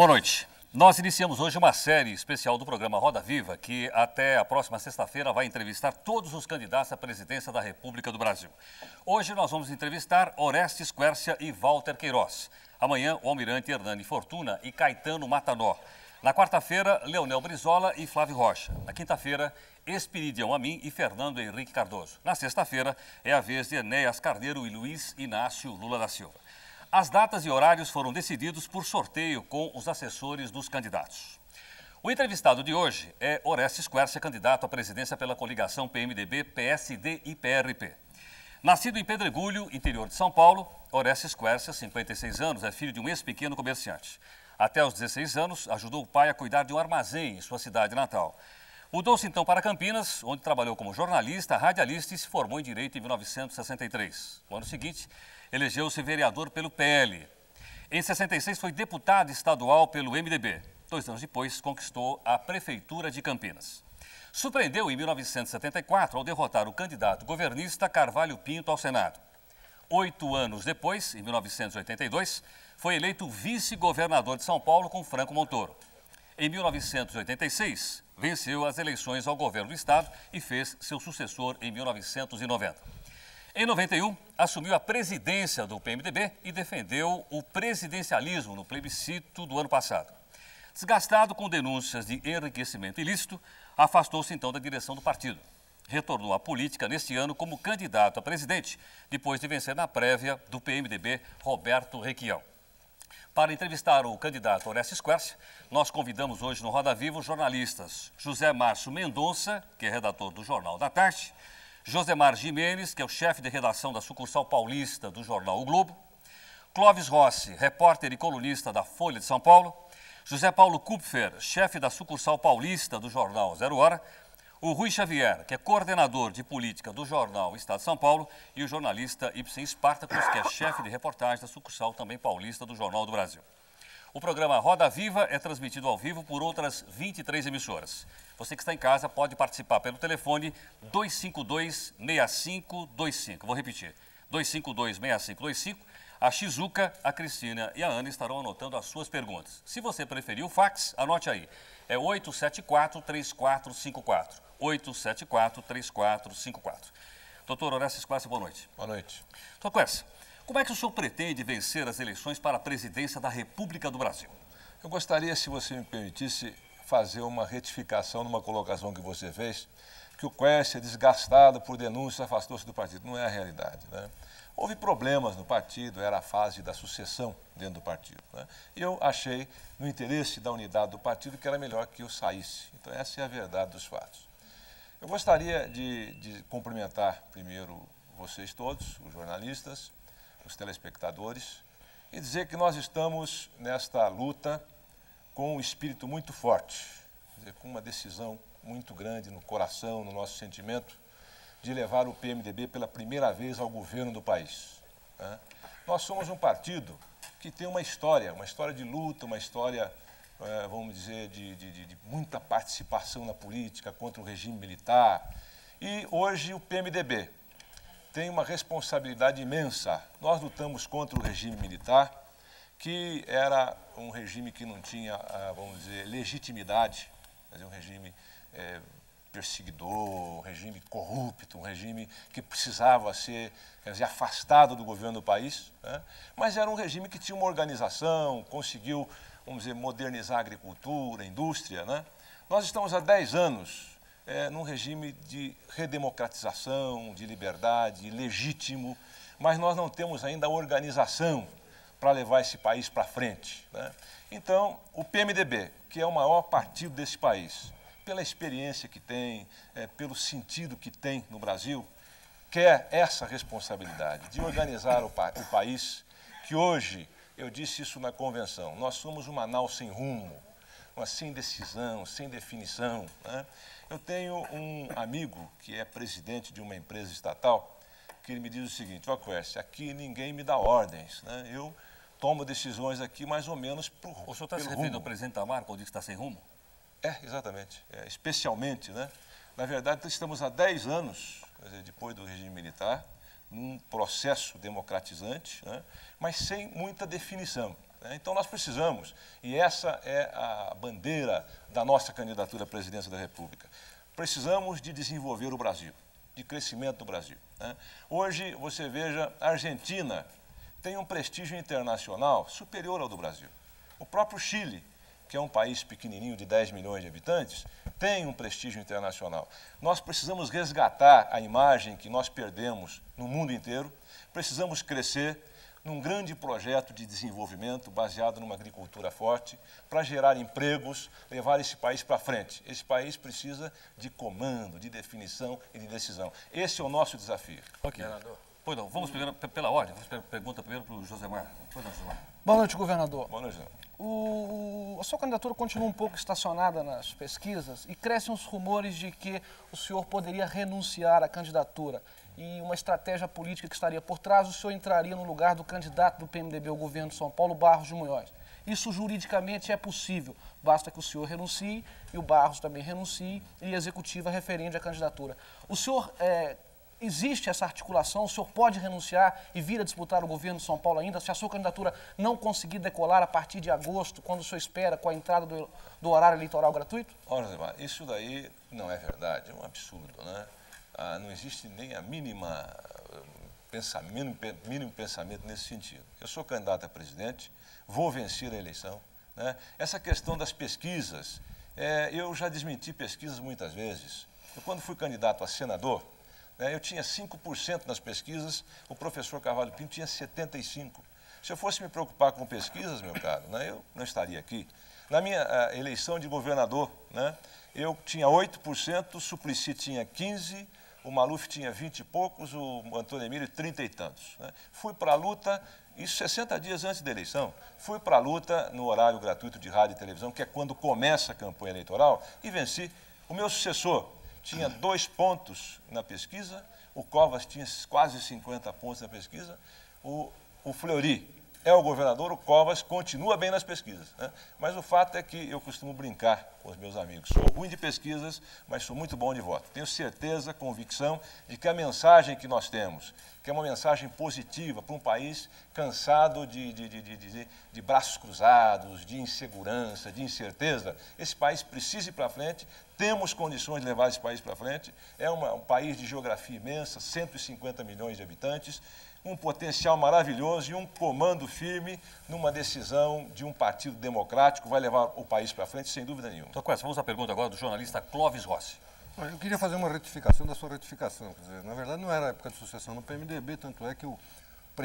Boa noite. Nós iniciamos hoje uma série especial do programa Roda Viva, que até a próxima sexta-feira vai entrevistar todos os candidatos à presidência da República do Brasil. Hoje nós vamos entrevistar Orestes Quércia e Walter Queiroz. Amanhã, o almirante Hernani Fortuna e Caetano Matanó. Na quarta-feira, Leonel Brizola e Flávio Rocha. Na quinta-feira, Espiridião Amin e Fernando Henrique Cardoso. Na sexta-feira, é a vez de Enéas Carneiro e Luiz Inácio Lula da Silva. As datas e horários foram decididos por sorteio com os assessores dos candidatos. O entrevistado de hoje é Orestes Quercia, candidato à presidência pela coligação PMDB, PSD e PRP. Nascido em Pedregulho, interior de São Paulo, Orestes Quercia, 56 anos, é filho de um ex-pequeno comerciante. Até os 16 anos, ajudou o pai a cuidar de um armazém em sua cidade natal. Mudou-se então para Campinas, onde trabalhou como jornalista, radialista e se formou em Direito em 1963. No ano seguinte, elegeu-se vereador pelo PL. Em 66 foi deputado estadual pelo MDB. Dois anos depois, conquistou a Prefeitura de Campinas. Surpreendeu em 1974 ao derrotar o candidato governista Carvalho Pinto ao Senado. Oito anos depois, em 1982, foi eleito vice-governador de São Paulo com Franco Montoro. Em 1986, venceu as eleições ao governo do Estado e fez seu sucessor em 1990. Em 91, assumiu a presidência do PMDB e defendeu o presidencialismo no plebiscito do ano passado. Desgastado com denúncias de enriquecimento ilícito, afastou-se então da direção do partido. Retornou à política neste ano como candidato a presidente, depois de vencer na prévia do PMDB Roberto Requião. Para entrevistar o candidato Orestes Quercia, nós convidamos hoje no Roda Viva os jornalistas José Márcio Mendonça, que é redator do Jornal da Tarde, Josemar Jimenez, que é o chefe de redação da sucursal paulista do jornal O Globo, Clóvis Rossi, repórter e colunista da Folha de São Paulo, José Paulo Kupfer, chefe da sucursal paulista do jornal Zero Hora, o Rui Xavier, que é coordenador de política do jornal Estado de São Paulo, e o jornalista Ibsen Spartacus, que é chefe de reportagem da sucursal também paulista do Jornal do Brasil. O programa Roda Viva é transmitido ao vivo por outras 23 emissoras. Você que está em casa pode participar pelo telefone 252-6525. Vou repetir, 252-6525. A Shizuka, a Cristina e a Ana estarão anotando as suas perguntas. Se você preferir o fax, anote aí. É 874-3454. 874-3454. Doutor Orestes Quercia, boa noite. Boa noite. Doutor Quercia, como é que o senhor pretende vencer as eleições para a presidência da República do Brasil? Eu gostaria, se você me permitisse, fazer uma retificação numa colocação que você fez, que o Quest, desgastado por denúncias, afastou-se do partido. Não é a realidade. Né? Houve problemas no partido, era a fase da sucessão dentro do partido. Né? Eu achei, no interesse da unidade do partido, que era melhor que eu saísse. Então, essa é a verdade dos fatos. Eu gostaria de, de cumprimentar primeiro vocês todos, os jornalistas, os telespectadores, e dizer que nós estamos nesta luta com um espírito muito forte, dizer, com uma decisão muito grande no coração, no nosso sentimento, de levar o PMDB pela primeira vez ao governo do país. Né? Nós somos um partido que tem uma história, uma história de luta, uma história, é, vamos dizer, de, de, de muita participação na política contra o regime militar. E hoje o PMDB, tem uma responsabilidade imensa. Nós lutamos contra o regime militar, que era um regime que não tinha, ah, vamos dizer, legitimidade, um regime é, perseguidor, um regime corrupto, um regime que precisava ser dizer, afastado do governo do país, né? mas era um regime que tinha uma organização, conseguiu, vamos dizer, modernizar a agricultura, a indústria. Né? Nós estamos há 10 anos é, num regime de redemocratização, de liberdade, legítimo, mas nós não temos ainda a organização para levar esse país para frente. Né? Então, o PMDB, que é o maior partido desse país, pela experiência que tem, é, pelo sentido que tem no Brasil, quer essa responsabilidade de organizar o, pa o país, que hoje, eu disse isso na convenção, nós somos uma nau sem rumo, sem decisão, sem definição. Né? Eu tenho um amigo que é presidente de uma empresa estatal, que ele me diz o seguinte, ó Quest, aqui ninguém me dá ordens, né? eu tomo decisões aqui mais ou menos por O senhor está se referindo ao presidente Tamar, quando diz que está sem rumo? É, exatamente. É, especialmente, né? Na verdade, estamos há 10 anos, dizer, depois do regime militar, num processo democratizante, né? mas sem muita definição. Né? Então nós precisamos, e essa é a bandeira da nossa candidatura à presidência da República, precisamos de desenvolver o Brasil, de crescimento do Brasil. Né? Hoje, você veja, a Argentina tem um prestígio internacional superior ao do Brasil. O próprio Chile, que é um país pequenininho de 10 milhões de habitantes, tem um prestígio internacional. Nós precisamos resgatar a imagem que nós perdemos no mundo inteiro, precisamos crescer, num grande projeto de desenvolvimento baseado numa agricultura forte, para gerar empregos, levar esse país para frente. Esse país precisa de comando, de definição e de decisão. Esse é o nosso desafio. Ok. Pois não, vamos primeiro, pela ordem, vamos pergunta primeiro para o Josemar. Pois não, Josemar. Boa noite, governador. Boa noite. O, a sua candidatura continua um pouco estacionada nas pesquisas e crescem os rumores de que o senhor poderia renunciar à candidatura e uma estratégia política que estaria por trás, o senhor entraria no lugar do candidato do PMDB ao governo de São Paulo, Barros de Munhoz. Isso juridicamente é possível, basta que o senhor renuncie e o Barros também renuncie e a executiva referende a candidatura. O senhor é, existe essa articulação? O senhor pode renunciar e vir a disputar o governo de São Paulo ainda? Se a sua candidatura não conseguir decolar a partir de agosto, quando o senhor espera com a entrada do, do horário eleitoral gratuito? Olha, Zé, isso daí não é verdade, é um absurdo, né? Ah, não existe nem a mínima pensamento, mínimo pensamento nesse sentido. Eu sou candidato a presidente, vou vencer a eleição. Né? Essa questão das pesquisas, é, eu já desmenti pesquisas muitas vezes. Eu, quando fui candidato a senador, né, eu tinha 5% nas pesquisas, o professor Carvalho Pinto tinha 75%. Se eu fosse me preocupar com pesquisas, meu caro, né, eu não estaria aqui. Na minha eleição de governador, né, eu tinha 8%, o Suplicy tinha 15%, o Maluf tinha 20 e poucos, o Antônio Emílio 30 e tantos. Né. Fui para a luta, isso 60 dias antes da eleição, fui para a luta no horário gratuito de rádio e televisão, que é quando começa a campanha eleitoral, e venci. O meu sucessor, tinha dois pontos na pesquisa, o Covas tinha quase 50 pontos na pesquisa, o, o Fleury é o governador, o Covas continua bem nas pesquisas. Né? Mas o fato é que eu costumo brincar com os meus amigos. Sou ruim de pesquisas, mas sou muito bom de voto. Tenho certeza, convicção de que a mensagem que nós temos, que é uma mensagem positiva para um país cansado de, de, de, de, de braços cruzados, de insegurança, de incerteza, esse país precisa ir para frente, temos condições de levar esse país para frente. É uma, um país de geografia imensa, 150 milhões de habitantes um potencial maravilhoso e um comando firme numa decisão de um partido democrático vai levar o país para frente, sem dúvida nenhuma. Então, vamos à pergunta agora do jornalista Clóvis Rossi. Eu queria fazer uma retificação da sua retificação. Dizer, na verdade, não era época de sucessão no PMDB, tanto é que o,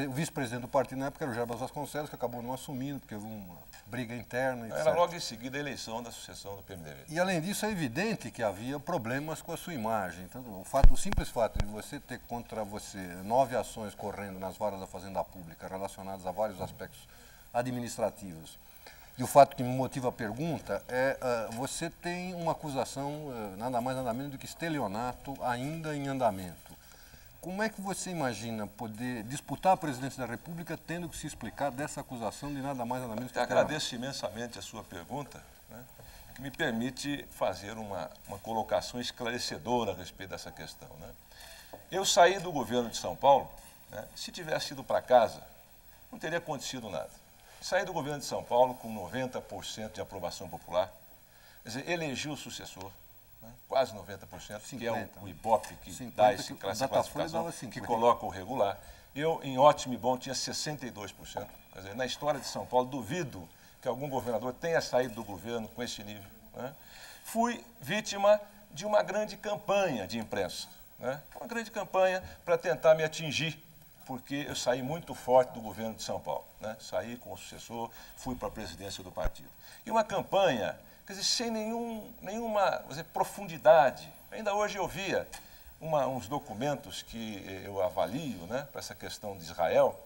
o vice-presidente do partido na época era o Jarbas Vasconcelos, que acabou não assumindo, porque houve uma briga interna. Etc. Era logo em seguida a eleição da sucessão do PMDB. E além disso, é evidente que havia problemas com a sua imagem. Então, o, fato, o simples fato de você ter contra você nove ações correndo nas varas da Fazenda Pública relacionadas a vários aspectos administrativos. E o fato que me motiva a pergunta é: uh, você tem uma acusação, uh, nada mais nada menos do que estelionato ainda em andamento. Como é que você imagina poder disputar a presidência da República tendo que se explicar dessa acusação de nada mais nada menos que... Eu agradeço imensamente a sua pergunta, né, que me permite fazer uma, uma colocação esclarecedora a respeito dessa questão. Né. Eu saí do governo de São Paulo, né, se tivesse ido para casa, não teria acontecido nada. Saí do governo de São Paulo com 90% de aprovação popular, quer dizer, elegi o sucessor, né? quase 90%, 50. que é o, o IBOP que 50, dá esse, que, classificação, que coloca o regular. Eu, em ótimo e bom, tinha 62%. Quer dizer, na história de São Paulo, duvido que algum governador tenha saído do governo com esse nível. Né? Fui vítima de uma grande campanha de imprensa. Né? Uma grande campanha para tentar me atingir, porque eu saí muito forte do governo de São Paulo. Né? Saí com o sucessor, fui para a presidência do partido. E uma campanha quer dizer, sem nenhum, nenhuma dizer, profundidade. Ainda hoje eu via uma, uns documentos que eu avalio né, para essa questão de Israel,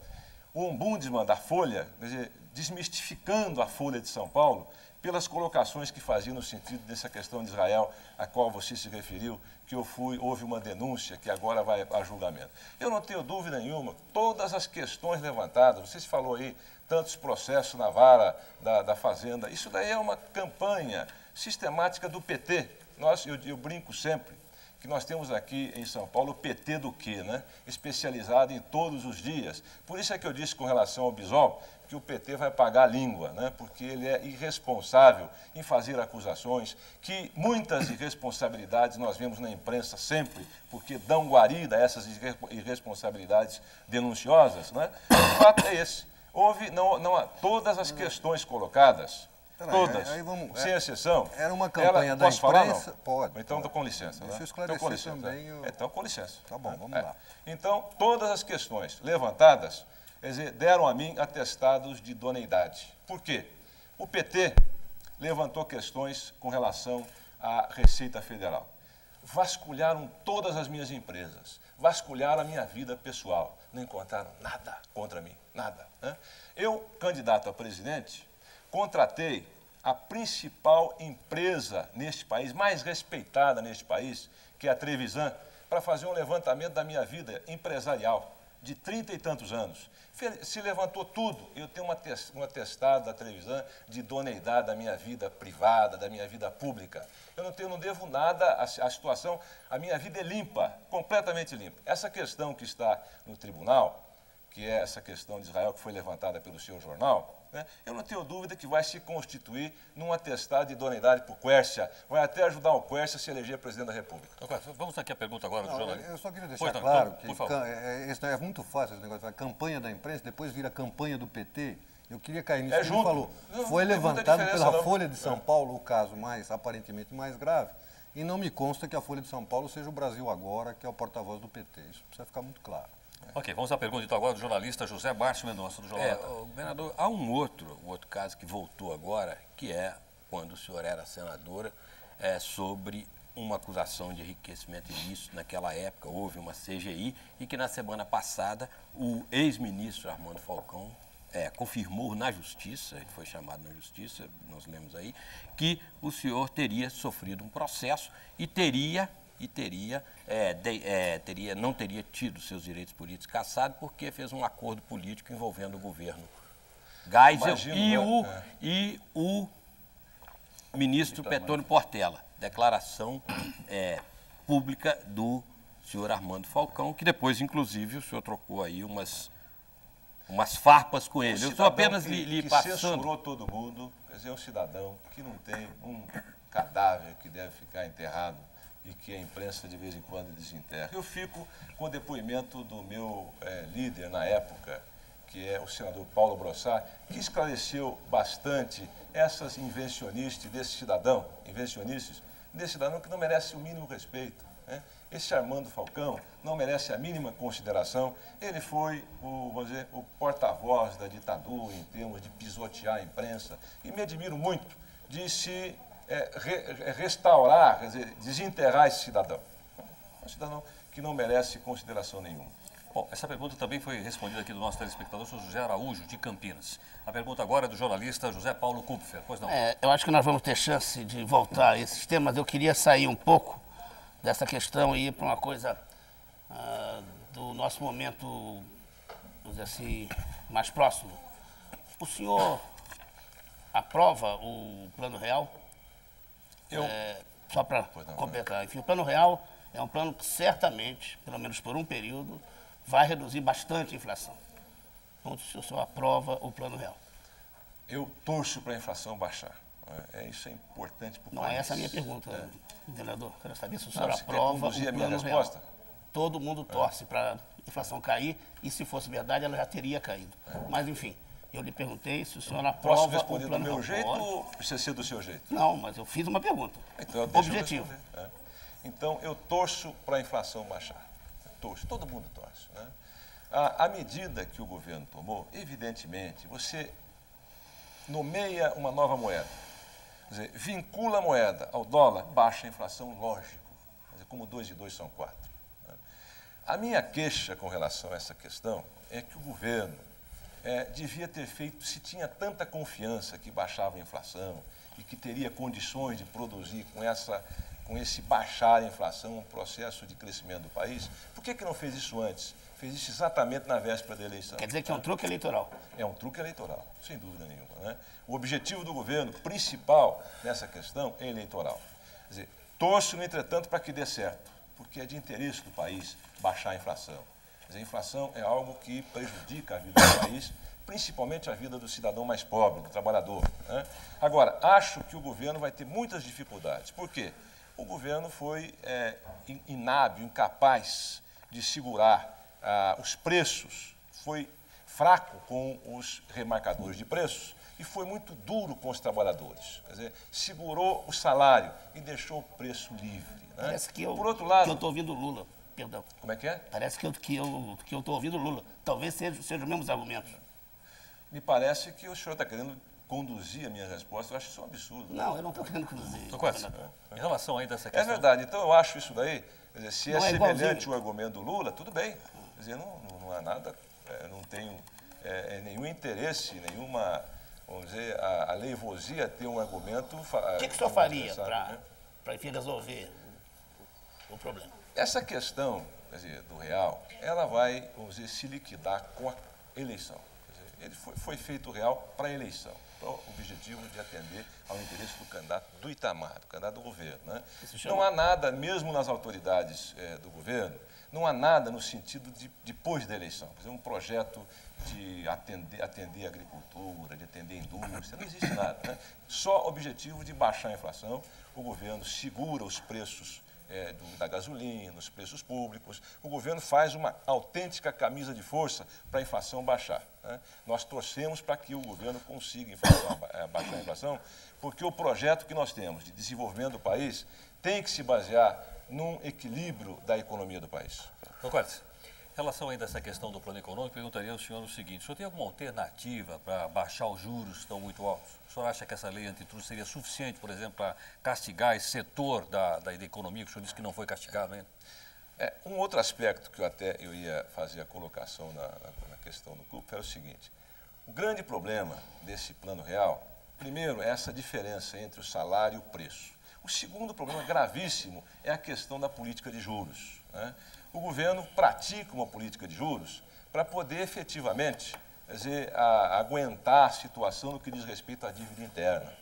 o ombudsman da Folha, dizer, desmistificando a Folha de São Paulo pelas colocações que fazia no sentido dessa questão de Israel, a qual você se referiu, que eu fui, houve uma denúncia que agora vai a julgamento. Eu não tenho dúvida nenhuma, todas as questões levantadas, você se falou aí tantos processos na vara da, da Fazenda. Isso daí é uma campanha sistemática do PT. Nós, eu, eu brinco sempre que nós temos aqui em São Paulo o PT do quê, né? Especializado em todos os dias. Por isso é que eu disse com relação ao Bisol que o PT vai pagar a língua, né? porque ele é irresponsável em fazer acusações, que muitas irresponsabilidades nós vemos na imprensa sempre, porque dão guarida a essas irresponsabilidades denunciosas. Né? O fato é esse. Houve, não, não, todas as questões colocadas, todas, aí, aí vamos, sem é, exceção. Era uma campanha ela, da posso imprensa? Falar, Pode. Então, pode. com licença. Deixa né? eu esclarecer então, com licença. também. Então, com licença. Tá bom, vamos é. lá. Então, todas as questões levantadas dizer, deram a mim atestados de idoneidade. Por quê? O PT levantou questões com relação à Receita Federal. Vasculharam todas as minhas empresas, vasculharam a minha vida pessoal. Não encontraram nada contra mim, nada. Né? Eu, candidato a presidente, contratei a principal empresa neste país, mais respeitada neste país, que é a Trevisan, para fazer um levantamento da minha vida empresarial de trinta e tantos anos. Se levantou tudo. Eu tenho um atestado da televisão de idoneidade da minha vida privada, da minha vida pública. Eu não, tenho, não devo nada à, à situação, a minha vida é limpa, completamente limpa. Essa questão que está no tribunal, que é essa questão de Israel que foi levantada pelo seu jornal, né? Eu não tenho dúvida que vai se constituir num atestado de idoneidade por Quércia. Vai até ajudar o Quércia a se eleger presidente da República. Vamos aqui a pergunta agora do jornalista. Eu só queria deixar pois claro então, que é, é, é, muito fácil esse negócio. A campanha da imprensa, depois vira campanha do PT. Eu queria cair nisso. É junto. falou. Não, foi não levantado pela não. Folha de São Paulo o caso mais aparentemente mais grave. E não me consta que a Folha de São Paulo seja o Brasil agora, que é o porta-voz do PT. Isso precisa ficar muito claro. Ok, vamos à pergunta então agora do jornalista José Márcio Mendonça, do Jornal é, Governador, há um outro, um outro caso que voltou agora, que é quando o senhor era senadora, é, sobre uma acusação de enriquecimento ilícito. Naquela época houve uma CGI e que na semana passada o ex-ministro Armando Falcão é, confirmou na justiça, ele foi chamado na justiça, nós lemos aí, que o senhor teria sofrido um processo e teria e teria, é, de, é, teria, não teria tido seus direitos políticos cassados porque fez um acordo político envolvendo o governo Geisel e, o, é. e o ministro Petônio Portela. Declaração é, pública do senhor Armando Falcão, que depois, inclusive, o senhor trocou aí umas, umas farpas com ele. Eu estou apenas que, lhe, lhe que passando. censurou todo mundo, quer dizer, um cidadão que não tem um cadáver que deve ficar enterrado e que a imprensa de vez em quando desenterra. Eu fico com o depoimento do meu é, líder na época, que é o senador Paulo Brossard, que esclareceu bastante essas invencionistas desse cidadão, invencionistas, desse cidadão que não merece o mínimo respeito. Né? Esse Armando Falcão não merece a mínima consideração. Ele foi o, vamos dizer, o porta-voz da ditadura em termos de pisotear a imprensa. E me admiro muito de se é, re, é, restaurar, quer dizer, desenterrar esse cidadão. Um cidadão que não merece consideração nenhuma. Bom, essa pergunta também foi respondida aqui do nosso telespectador, o José Araújo, de Campinas. A pergunta agora é do jornalista José Paulo Kupfer. Pois não? É, eu acho que nós vamos ter chance de voltar a esses temas. Eu queria sair um pouco dessa questão e ir para uma coisa uh, do nosso momento, vamos dizer assim, mais próximo. O senhor aprova o Plano Real? Eu... É, só para completar, enfim, o plano real é um plano que certamente, pelo menos por um período, vai reduzir bastante a inflação. Então, se o senhor aprova o plano real. Eu torço para a inflação baixar. É, isso é importante para o Não país. é essa a minha pergunta, é. vereador. Quero saber se o senhor Não, aprova o plano a minha real. Resposta? Todo mundo torce é. para a inflação cair e, se fosse verdade, ela já teria caído. É. Mas, enfim, eu lhe perguntei se o senhor aprova Posso responder do meu jeito ou precisa ser do seu jeito? Não, mas eu fiz uma pergunta. Então, Objetivo. Eu é. Então, eu torço para a inflação baixar. Eu torço, todo mundo torce. Né? A, a medida que o governo tomou, evidentemente, você nomeia uma nova moeda. Quer dizer, vincula a moeda ao dólar, baixa a inflação, lógico. Quer dizer, como dois e dois são quatro. Né? A minha queixa com relação a essa questão é que o governo é, devia ter feito, se tinha tanta confiança que baixava a inflação e que teria condições de produzir com, essa, com esse baixar a inflação um processo de crescimento do país, por que, que não fez isso antes? Fez isso exatamente na véspera da eleição. Quer dizer que é um truque eleitoral? É um truque eleitoral, sem dúvida nenhuma. Né? O objetivo do governo principal nessa questão é eleitoral. Quer dizer, torço, no entretanto, para que dê certo, porque é de interesse do país baixar a inflação. Mas a inflação é algo que prejudica a vida do país, principalmente a vida do cidadão mais pobre, do trabalhador. Né? Agora, acho que o governo vai ter muitas dificuldades. Por quê? O governo foi é, inábil, incapaz de segurar ah, os preços, foi fraco com os remarcadores de preços e foi muito duro com os trabalhadores. Quer dizer, segurou o salário e deixou o preço livre. Né? Parece que eu Por outro lado, estou ouvindo Lula. Perdão. Como é que é? Parece que eu estou que eu, que eu ouvindo Lula. Talvez sejam seja os mesmos argumentos. Me parece que o senhor está querendo conduzir a minha resposta. Eu acho isso um absurdo. Não, eu não estou querendo conduzir. Quase. Em relação ainda a essa É questão. verdade. Então eu acho isso daí. quer dizer, se é, Não é semelhante igualzinho. o argumento do Lula, tudo bem. Quer dizer, não, não, não há nada, é, não tenho é, é, nenhum interesse, nenhuma, vamos dizer, a, a leivosia ter um argumento. O que, que o senhor faria para enfim resolver o, o problema? Essa questão dizer, do real, ela vai, vamos dizer, se liquidar com a eleição. Dizer, ele foi, foi feito o real para a eleição, para o objetivo de atender ao interesse do candidato do Itamar, do candidato do governo. Né? Não há nada, mesmo nas autoridades eh, do governo, não há nada no sentido de depois da eleição. Quer dizer, um projeto de atender, atender a agricultura, de atender a indústria, não existe nada. Né? Só objetivo de baixar a inflação. O governo segura os preços eh, do- da gasolina, os preços públicos. O governo faz uma autêntica camisa de força para a inflação baixar. né? Nós torcemos para que o governo consiga inflação- eh, baixar a inflação, porque o projeto que nós temos de desenvolvimento do país tem que se basear num equilíbrio da economia do país. Em relação ainda a essa questão do plano econômico, perguntaria ao senhor o seguinte: o senhor tem alguma alternativa para baixar os juros que estão muito altos? O senhor acha que essa lei antitruste seria suficiente, por exemplo, para castigar esse setor da, da, da economia que o senhor disse que não foi castigado ainda? É, um outro aspecto que eu até eu ia fazer a colocação na, na- na questão do grupo é o seguinte: o grande problema desse plano real, primeiro, é essa diferença entre o salário e o preço. O segundo problema gravíssimo é a questão da política de juros. né? O governo pratica uma política de juros para poder efetivamente dizer, a- aguentar a situação no que diz respeito à dívida interna.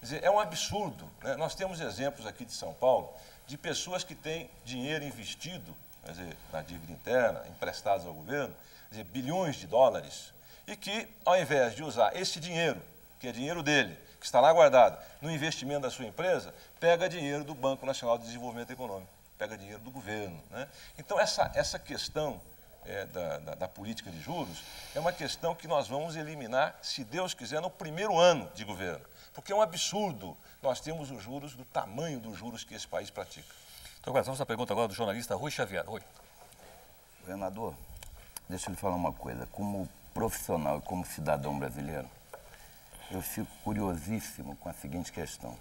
Dizer, é um absurdo. né? Nós temos exemplos aqui de São Paulo de pessoas que têm dinheiro investido dizer, na dívida interna, emprestados ao governo, dizer, bilhões de dólares, e que, ao invés de usar esse dinheiro, que é dinheiro dele, que está lá guardado, no investimento da sua empresa, pega dinheiro do Banco Nacional de Desenvolvimento Econômico, pega dinheiro do governo. Né? Então, essa, essa questão é, da, da- da política de juros é uma questão que nós vamos eliminar, se Deus quiser, no primeiro ano de governo. Porque é um absurdo nós temos os juros do tamanho dos juros que esse país pratica. Então, vamos à pergunta agora do jornalista Rui Xavier. Rui. Governador, deixa eu lhe falar uma coisa. Como profissional e como cidadão brasileiro, eu fico curiosíssimo com a seguinte questão.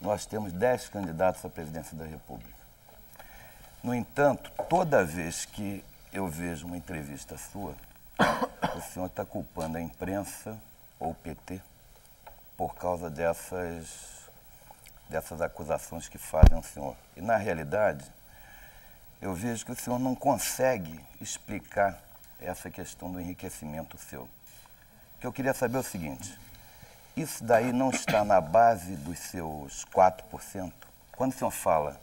Nós temos dez candidatos à presidência da República. No entanto, toda vez que eu vejo uma entrevista sua, o senhor está culpando a imprensa ou o PT por causa dessas, dessas acusações que fazem ao senhor. E, na realidade, eu vejo que o senhor não consegue explicar essa questão do enriquecimento seu. O que eu queria saber é o seguinte: isso daí não está na base dos seus 4%? Quando o senhor fala,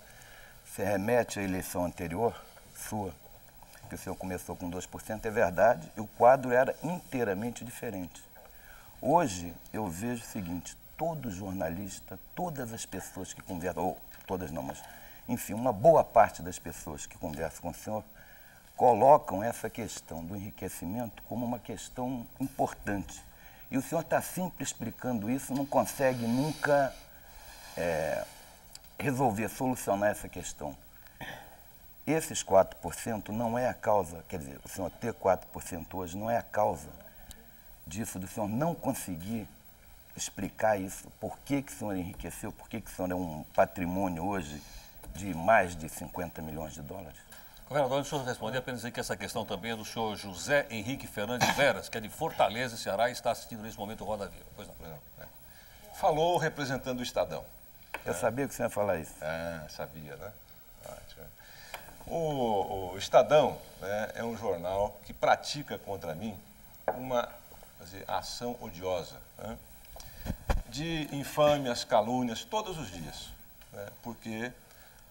você remete à eleição anterior, sua, que o senhor começou com 2%, é verdade, e o quadro era inteiramente diferente. Hoje eu vejo o seguinte, todo jornalista, todas as pessoas que conversam, ou todas não, mas enfim, uma boa parte das pessoas que conversam com o senhor colocam essa questão do enriquecimento como uma questão importante. E o senhor está sempre explicando isso, não consegue nunca é, resolver, solucionar essa questão. Esses 4% não é a causa, quer dizer, o senhor ter 4% hoje não é a causa disso, do senhor não conseguir explicar isso, por que, que o senhor enriqueceu, por que, que o senhor é um patrimônio hoje de mais de 50 milhões de dólares? Governador, deixa eu responder apenas dizer que essa questão também é do senhor José Henrique Fernandes Veras, que é de Fortaleza, Ceará, e está assistindo nesse momento o Roda Viva. Pois não. Não, né? Falou representando o Estadão. Eu sabia que senhor ia falar isso. Ah, sabia, né? Ótimo. O, o Estadão né, é um jornal que pratica contra mim uma dizer, ação odiosa, né? de infâmias, calúnias, todos os dias. né? Porque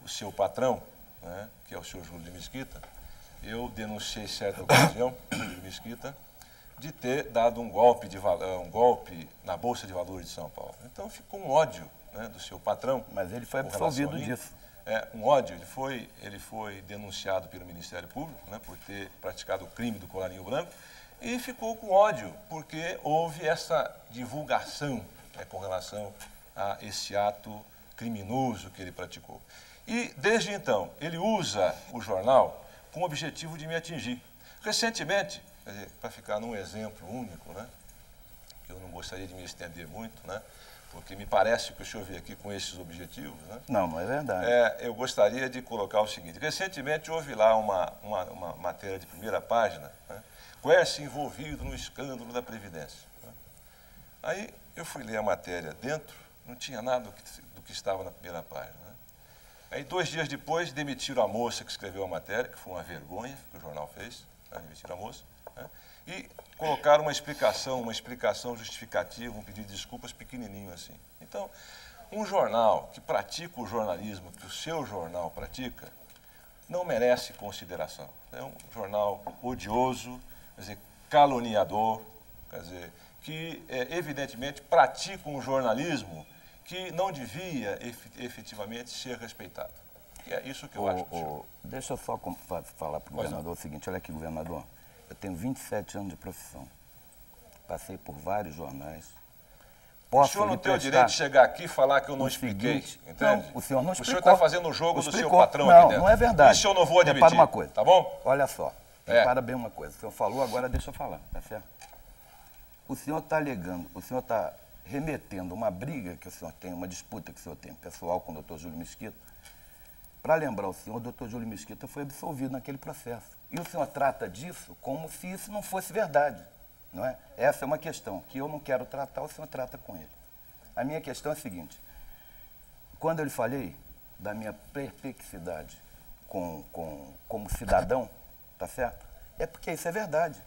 o seu patrão, né, que é o senhor Júlio de Mesquita, eu denunciei certa ocasião, Júlio de Mesquita, de ter dado um golpe, de, um golpe na Bolsa de Valores de São Paulo. Então ficou um ódio né, do seu patrão. Mas ele foi absolvido disso. É, um ódio. Ele foi, ele foi denunciado pelo Ministério Público né, por ter praticado o crime do colarinho branco e ficou com ódio porque houve essa divulgação né, com relação a esse ato criminoso que ele praticou. E, desde então, ele usa o jornal com o objetivo de me atingir. Recentemente, para ficar num exemplo único, né, que eu não gostaria de me estender muito, né, porque me parece que o senhor veio aqui com esses objetivos, né, Não, não é verdade. é, eu gostaria de colocar o seguinte: recentemente houve lá uma, uma, uma matéria de primeira página, né? Quercia envolvido no escândalo da Previdência. né? Aí eu fui ler a matéria dentro, não tinha nada do que, do que estava na primeira página. né? Aí, dois dias depois, demitiram a moça que escreveu a matéria, que foi uma vergonha que o jornal fez, né? demitiram a moça? E colocaram uma explicação, uma explicação justificativa, um pedido de desculpas pequenininho assim. Então, um jornal que pratica o jornalismo que o seu jornal pratica, não merece consideração. É um jornal odioso, quer dizer, caluniador, quer dizer, que é, evidentemente pratica um jornalismo que não devia efe- efetivamente ser respeitado. E é isso que eu Ô, acho. ô, deixa eu só falar para o não. governador o seguinte, olha aqui, governador, eu tenho 27 anos de profissão, passei por vários jornais. O Posso senhor não tem o direito de chegar aqui e falar que eu não o expliquei, seguinte- entende? Não, o senhor não O senhor explicou. está fazendo o jogo do seu Explicou. patrão não, aqui dentro. Não, é verdade. Isso eu não vou admitir. Repara uma coisa. Tá bom? Olha só, É. repara bem uma coisa. O senhor falou, agora deixa eu falar, tá certo? O senhor está alegando, o senhor está remetendo uma briga que o senhor tem, uma disputa que o senhor tem pessoal com o doutor Júlio Mesquita. Para lembrar o senhor, o doutor Júlio Mesquita foi absolvido naquele processo. E o senhor trata disso como se isso não fosse verdade. Não é? Essa é uma questão que eu não quero tratar, o senhor trata com ele. A minha questão é a seguinte: quando eu lhe falei da minha perplexidade com, com, como cidadão, tá certo? É porque isso é verdade.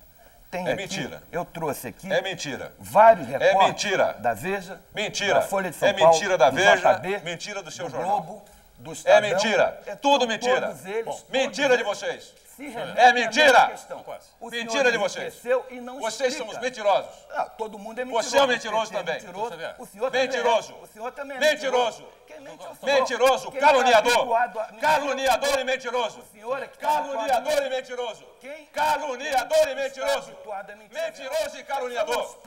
Tem É aqui- mentira. Eu trouxe aqui É mentira. vários recortes mentira. da Veja, Mentira. da Folha de São É Paulo, mentira da Veja, JB, mentira do seu do jornal. Globo, do É mentira. É Tudo mentira. Todos eles, todos Mentira de vocês. É mentira. Mentira de vocês. não Vocês são os mentirosos. Ah, todo mundo é mentiroso. Você é um mentiroso é também. Mentiroso. O senhor também é. Mentiroso. O senhor também é Mentiroso. Mente é. Mentiroso, caluniador. Caluniador e mentiroso. Caluniador e mentiroso. Quem? Caluniador e mentiroso. Mentiroso e Não caluniador.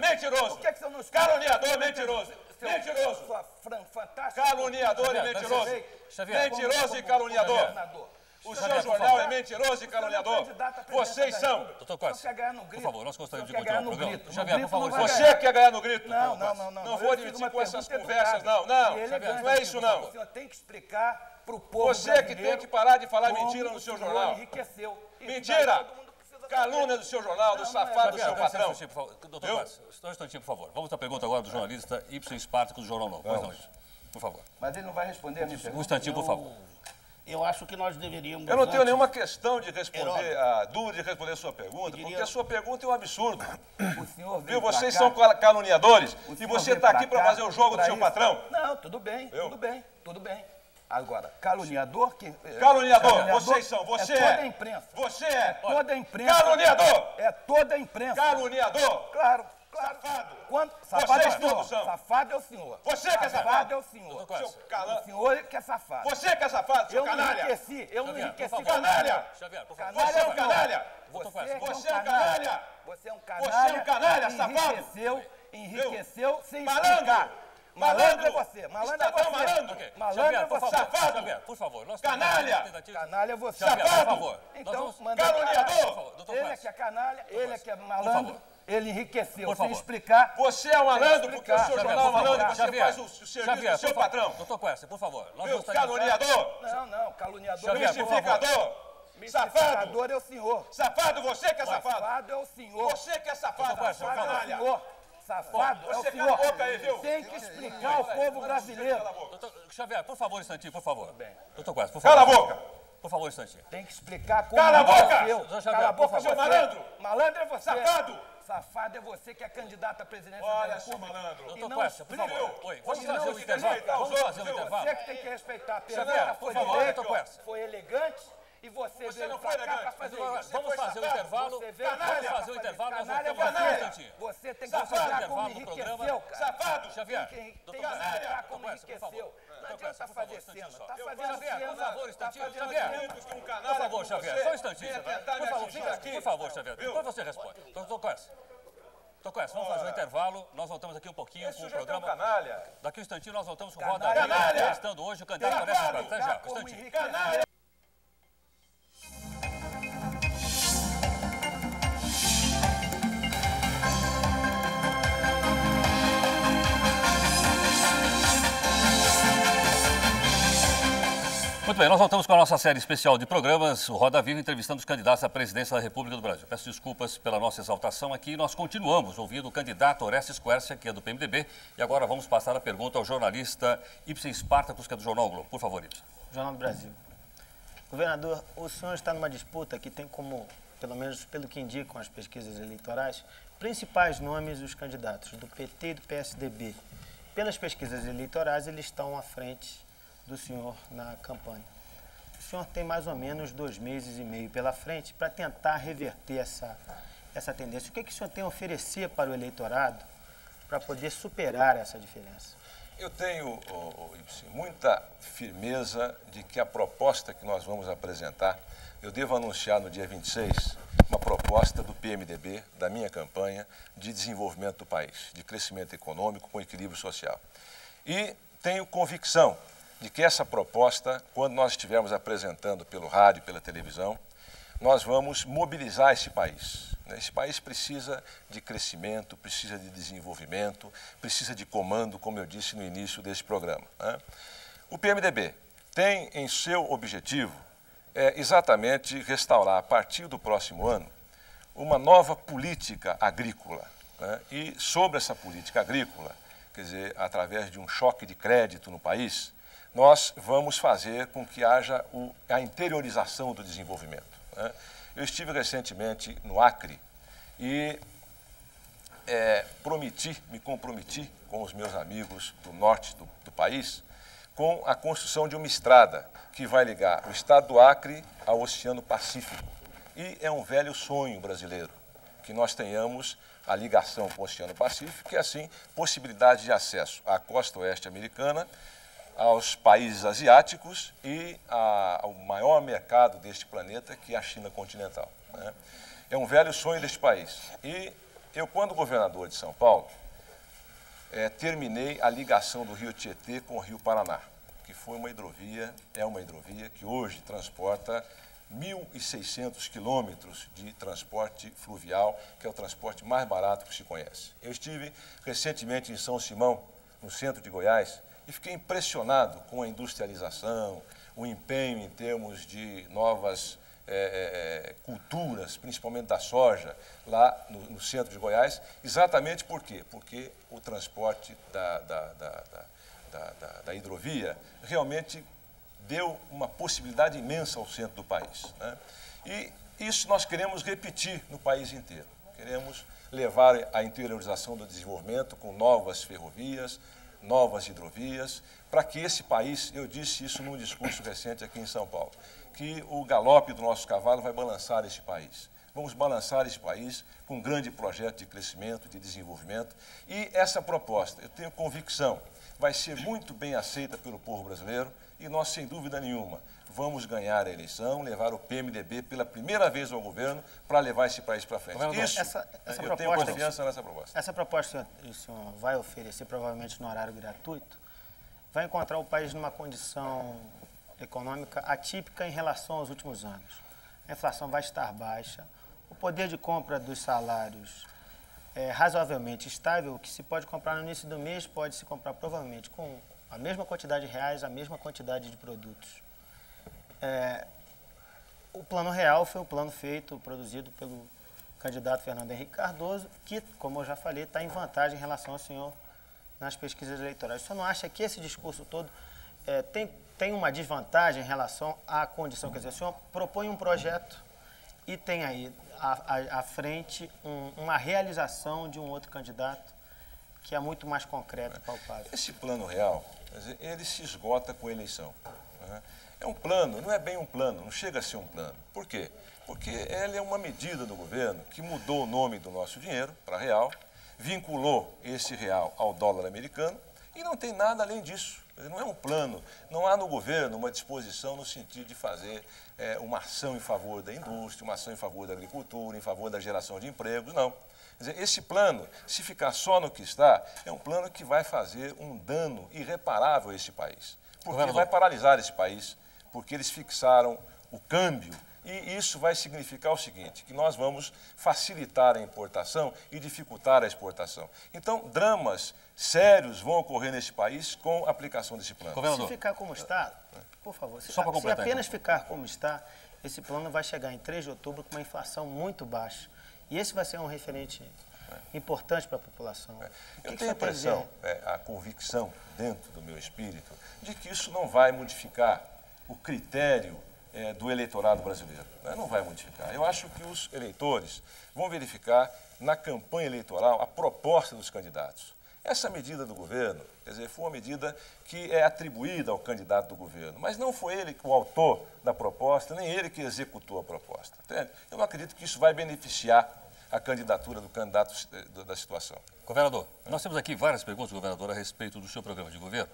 Mentiroso. Não? Caluniador e mentiroso. Mentiroso. Caluniador e Xavier, mentiroso. Xavier, Mentiroso e caluniador. O Xavier, seu por jornal é mentiroso e caluniador. a presidente Vocês são. Doutor por favor, nós gostaríamos de continuar o programa. grito. Xavier, por favor, Você quer ganhar no grito? Não, não, não, não. Não vou admitir com essas conversas, não. Não. Não é isso, não. O senhor tem que explicar para o povo Você que tem que parar de falar mentira no seu jornal. Mentira! Calúnia do seu jornal, do é safado do seu um patrão. Doutor? Costa, só um instantinho, por favor. Vamos à pergunta agora do jornalista Ibsen Espartaco do Jornal Novo. Pois não. Por favor. Mas ele não vai responder a minha Um pergunta. instantinho, por favor. Eu acho que nós deveríamos. Eu não tenho antes- nenhuma questão de responder, a dúvida de responder a sua pergunta, Eu porque diria- a sua pergunta é um absurdo. O senhor Viu? veio Vocês cá- são cal- caluniadores e você está aqui para fazer o jogo do seu isso. patrão. Não, tudo bem, Eu? tudo bem, tudo bem. Agora, caluniador que. Caluniador, vocês são, você é. é. toda a imprensa. Você é. Toda a imprensa. Caluniador! É toda a imprensa. Caluniador! Claro, claro. Safado! Quando, safado Vocês é o senhor. todos são. Safado é o senhor. Você que é safado. é o senhor. Seu cala- O senhor que é safado. Você que é safado, seu eu não canalha! enriqueci, eu não enriqueci. Canalha! Xavier, por favor. Canalha Você é um canalha! Você, é um canalha! Você é um Você é canalha. um canalha, safado. Enriqueceu, enriqueceu sem explicar. Malandro é você, malandro é você. malandro. Ok. Malandro Xavier, é por você. favor. Safado. Xavier, por favor. Nós Canalha. tentativa- Canalha é você. Xavier, por favor. Então, manda Caluniador. favor, doutor Ele é que é canalha, ele é que é malandro, ele enriqueceu Por sem favor. explicar. Você é um malandro porque o seu Xavier, jornal é favor. malandro você Xavier, faz o, o serviço Xavier, do seu patrão. Doutor Costa, por favor. Gostaríamos- Caluniador! Não, não, caluniador. Xavier, favor. Mistificador! Safado! É o senhor. Safado, você que é safado! Safado é o senhor. Você que é safado, Safado é o senhor. Safado é o senhor. cala a boca aí, viu? Tem que explicar ao povo brasileiro. Doutor Xavier, por favor, instantinho, por favor. bem. Doutor Costa, por Cala a favor. boca! Por favor, instantinho. Tem que explicar como Cala a boca! Doutor Xavier, Cala a por boca, favor. você. Malandro! Malandro é você. Safado! Safado é você que é candidato à presidência Olha, da seu República. malandro. E Doutor não Costa, por favor. Oi, vamos fazer um explica. intervalo. Vamos fazer um viu? intervalo. Você que tem que respeitar a Xavier, pergunta. por Foi favor, foi elegante E você, Você veio não pra foi cá elegante. pra fazer Vamos isso. vamos fazer o intervalo. Você veio Vamos pra cá fazer o intervalo. Nós canalha, um canalha. instantinho. Você tem que Vamos fazer o mostrar como intervalo no programa. enriqueceu, cara. Safado! Xavier, Tem, que Canalha, como enriqueceu. Não adianta Quercia, por favor, fazer um instantinho cena. só. Tá fazendo Xavier, cena. por favor, instantinho. Xavier, Por canalha favor, Xavier, você só um instantinho. Por favor, Xavier, aqui. por favor, Xavier. Depois você responde. Doutor Quercia. Doutor Quercia, vamos fazer um intervalo. Nós voltamos aqui um pouquinho Esse com o sujeito é um programa. canalha. Daqui um instantinho nós voltamos com o Roda Canalha. Viva, Canalha. entrevistando hoje o candidato. Até já, um instantinho. enriqueceu. Muito bem, nós voltamos com a nossa série especial de programas, o Roda Viva, entrevistando os candidatos à presidência da República do Brasil. Peço desculpas pela nossa exaltação aqui. Nós continuamos ouvindo o candidato Orestes Quercia, que é do PMDB, e agora vamos passar a pergunta ao jornalista Ibsen Spartacus, que é do Jornal Globo. Por favor, Ibsen. Jornal do Brasil. Governador, o senhor está numa disputa que tem como, pelo menos pelo que indicam as pesquisas eleitorais, principais nomes dos candidatos do PT e do PSDB. Pelas pesquisas eleitorais, eles estão à frente do senhor na campanha. O senhor tem mais ou menos dois meses e meio pela frente para tentar reverter essa, essa tendência. O que, que o senhor tem a oferecer para o eleitorado para poder superar essa diferença? Eu tenho, ô, Ibsen, muita firmeza de que a proposta que nós vamos apresentar, eu devo anunciar no dia 26 uma proposta do PMDB, da minha campanha, de desenvolvimento do país, de crescimento econômico com equilíbrio social. E tenho convicção de que essa proposta, quando nós estivermos apresentando pelo rádio, pela televisão, nós vamos mobilizar esse país. né? Esse país precisa de crescimento, precisa de desenvolvimento, precisa de comando, como eu disse no início desse programa. né? O PMDB tem em seu objetivo é, exatamente restaurar, a partir do próximo ano, uma nova política agrícola. né? E sobre essa política agrícola, quer dizer, através de um choque de crédito no país, nós vamos fazer com que haja o, a interiorização do desenvolvimento. né? Eu estive recentemente no Acre e é, prometi, me comprometi com os meus amigos do norte do, do país com a construção de uma estrada que vai ligar o estado do Acre ao Oceano Pacífico. E é um velho sonho brasileiro que nós tenhamos a ligação com o Oceano Pacífico e, assim, possibilidade de acesso à costa oeste americana, aos países asiáticos e a- ao maior mercado deste planeta, que é a China continental. né? É um velho sonho deste país. E eu, quando governador de São Paulo, eh, terminei a ligação do Rio Tietê com o Rio Paraná, que foi uma hidrovia, é uma hidrovia que hoje transporta 1.600 quilômetros de transporte fluvial, que é o transporte mais barato que se conhece. Eu estive recentemente em São Simão, no centro de Goiás, e fiquei impressionado com a industrialização, o empenho em termos de novas eh, eh, culturas, principalmente da soja, lá no, no centro de Goiás. Exatamente por quê? Porque o transporte da, da, da- da- da hidrovia realmente deu uma possibilidade imensa ao centro do país. né? E isso nós queremos repetir no país inteiro. Queremos levar a interiorização do desenvolvimento com novas ferrovias, novas hidrovias, para que esse país, eu disse isso num discurso recente aqui em São Paulo, que o galope do nosso cavalo vai balançar esse país. Vamos balançar esse país com um grande projeto de crescimento, de desenvolvimento. E essa proposta, eu tenho convicção, vai ser muito bem aceita pelo povo brasileiro e nós, sem dúvida nenhuma, vamos ganhar a eleição, levar o PMDB pela primeira vez ao governo para levar esse país para frente. Isso, essa- essa eu tenho proposta- confiança nessa proposta. Essa proposta que o senhor vai oferecer, provavelmente no horário gratuito, vai encontrar o país numa condição econômica atípica em relação aos últimos anos. A inflação vai estar baixa, o poder de compra dos salários é razoavelmente estável, o que se pode comprar no início do mês pode se comprar provavelmente com a mesma quantidade de reais, a mesma quantidade de produtos. É, o plano real foi um plano feito, produzido pelo candidato Fernando Henrique Cardoso, que, como eu já falei, está em vantagem em relação ao senhor nas pesquisas eleitorais. O senhor não acha que esse discurso todo eh, tem, tem uma desvantagem em relação à condição? Quer dizer, o senhor propõe um projeto e tem aí à, à- frente um- uma realização de um outro candidato que é muito mais concreto e palpável. Esse plano real, dizer, ele se esgota com a eleição. É um plano, não é bem um plano, não chega a ser um plano. Por quê? Porque ela é uma medida do governo que mudou o nome do nosso dinheiro para real, vinculou esse real ao dólar americano e não tem nada além disso. Não é um plano, não há no governo uma disposição no sentido de fazer é, uma ação em favor da indústria, uma ação em favor da agricultura, em favor da geração de empregos, não. Quer dizer, esse plano, se ficar só no que está, é um plano que vai fazer um dano irreparável a esse país. Porque Governador. vai paralisar esse país, porque eles fixaram o câmbio e isso vai significar o seguinte, que nós vamos facilitar a importação e dificultar a exportação. Então, dramas sérios vão ocorrer nesse país com a aplicação desse plano. Se Governador, ficar como está, por favor, se, Só se apenas ficar como está, esse plano vai chegar em 3 de outubro com uma inflação muito baixa. E esse vai ser um referente importante para a população. Que Eu tenho a impressão, é, a convicção dentro do meu espírito, de que isso não vai modificar o critério é, do eleitorado brasileiro. né? Não vai modificar. Eu acho que os eleitores vão verificar na campanha eleitoral a proposta dos candidatos. Essa medida do governo, quer dizer, foi uma medida que é atribuída ao candidato do governo, mas não foi ele o autor da proposta, nem ele que executou a proposta. Entende? Eu não acredito que isso vai beneficiar a candidatura do candidato eh, da situação. Governador, nós temos aqui várias perguntas, governador, a respeito do seu programa de governo.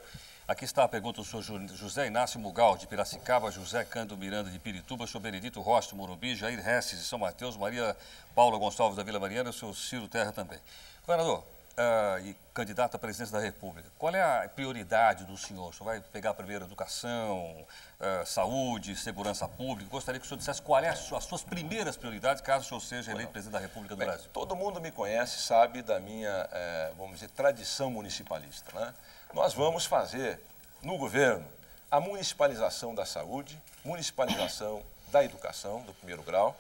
Aqui está a pergunta do senhor José Inácio Mugal, de Piracicaba, José Cândido Miranda, de Pirituba, senhor Benedito de Morumbi, Jair Resses, de São Mateus, Maria Paula Gonçalves, da Vila Mariana, e o senhor Ciro Terra também. Governador, ah, e candidato à presidência da República, qual é a prioridade do senhor? O senhor vai pegar primeiro educação, ah, saúde, segurança pública? Gostaria que o senhor dissesse quais são as suas primeiras prioridades, caso o senhor seja eleito presidente da República do Bem, Brasil. todo mundo me conhece, sabe da minha, eh, vamos dizer, tradição municipalista. Né? Nós vamos fazer no governo a municipalização da saúde, municipalização da educação, do primeiro grau,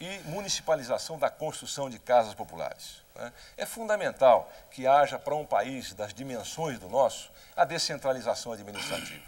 e municipalização da construção de casas populares. Né? É fundamental que haja para um país das dimensões do nosso a descentralização administrativa.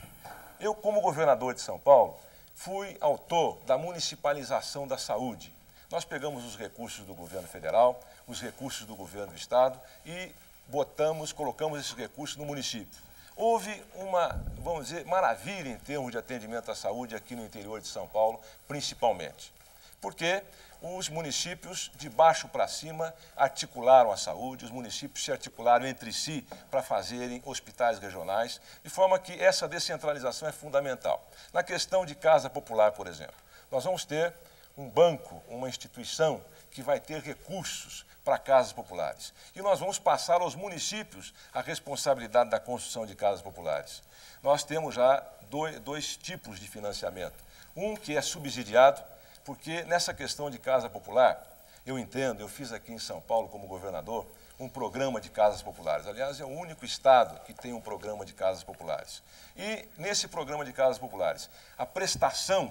Eu, como governador de São Paulo, fui autor da municipalização da saúde. Nós pegamos os recursos do governo federal, os recursos do governo do estado e botamos, colocamos esses recursos no município. Houve uma, vamos dizer, maravilha em termos de atendimento à saúde aqui no interior de São Paulo, principalmente. Porque os municípios, de baixo para cima, articularam a saúde, os municípios se articularam entre si para fazerem hospitais regionais, de forma que essa descentralização é fundamental. Na questão de casa popular, por exemplo, nós vamos ter um banco, uma instituição que vai ter recursos para casas populares. E nós vamos passar aos municípios a responsabilidade da construção de casas populares. Nós temos já dois, dois tipos de financiamento. Um que é subsidiado, porque nessa questão de casa popular, eu entendo, eu fiz aqui em São Paulo como governador um programa de casas populares. Aliás, é o único estado que tem um programa de casas populares. E nesse programa de casas populares, a prestação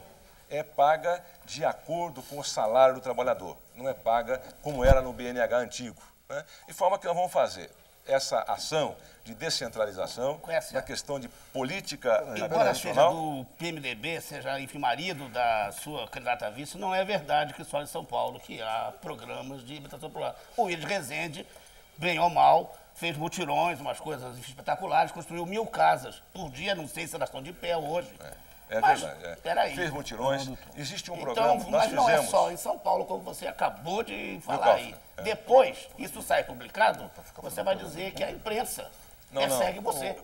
é paga de acordo com o salário do trabalhador, não é paga como era no BNH antigo. Né? De forma que nós vamos fazer essa ação de descentralização, Essa- na questão de política Embora seja nacional. do PMDB, seja, enfim, marido da sua candidata a vice, não é verdade que só em São Paulo que há programas de habitação popular. O Willis Rezende, bem ou mal, fez mutirões, umas coisas espetaculares, construiu mil casas por dia, não sei se elas estão de pé hoje. É Mas, verdade. é. Fez mutirões. Existe um Então, programa, nós mas não é fizemos. só em São Paulo, como você acabou de falar aí. é. Depois, isso sai publicado, você vai dizer que a imprensa Não, não. persegue você.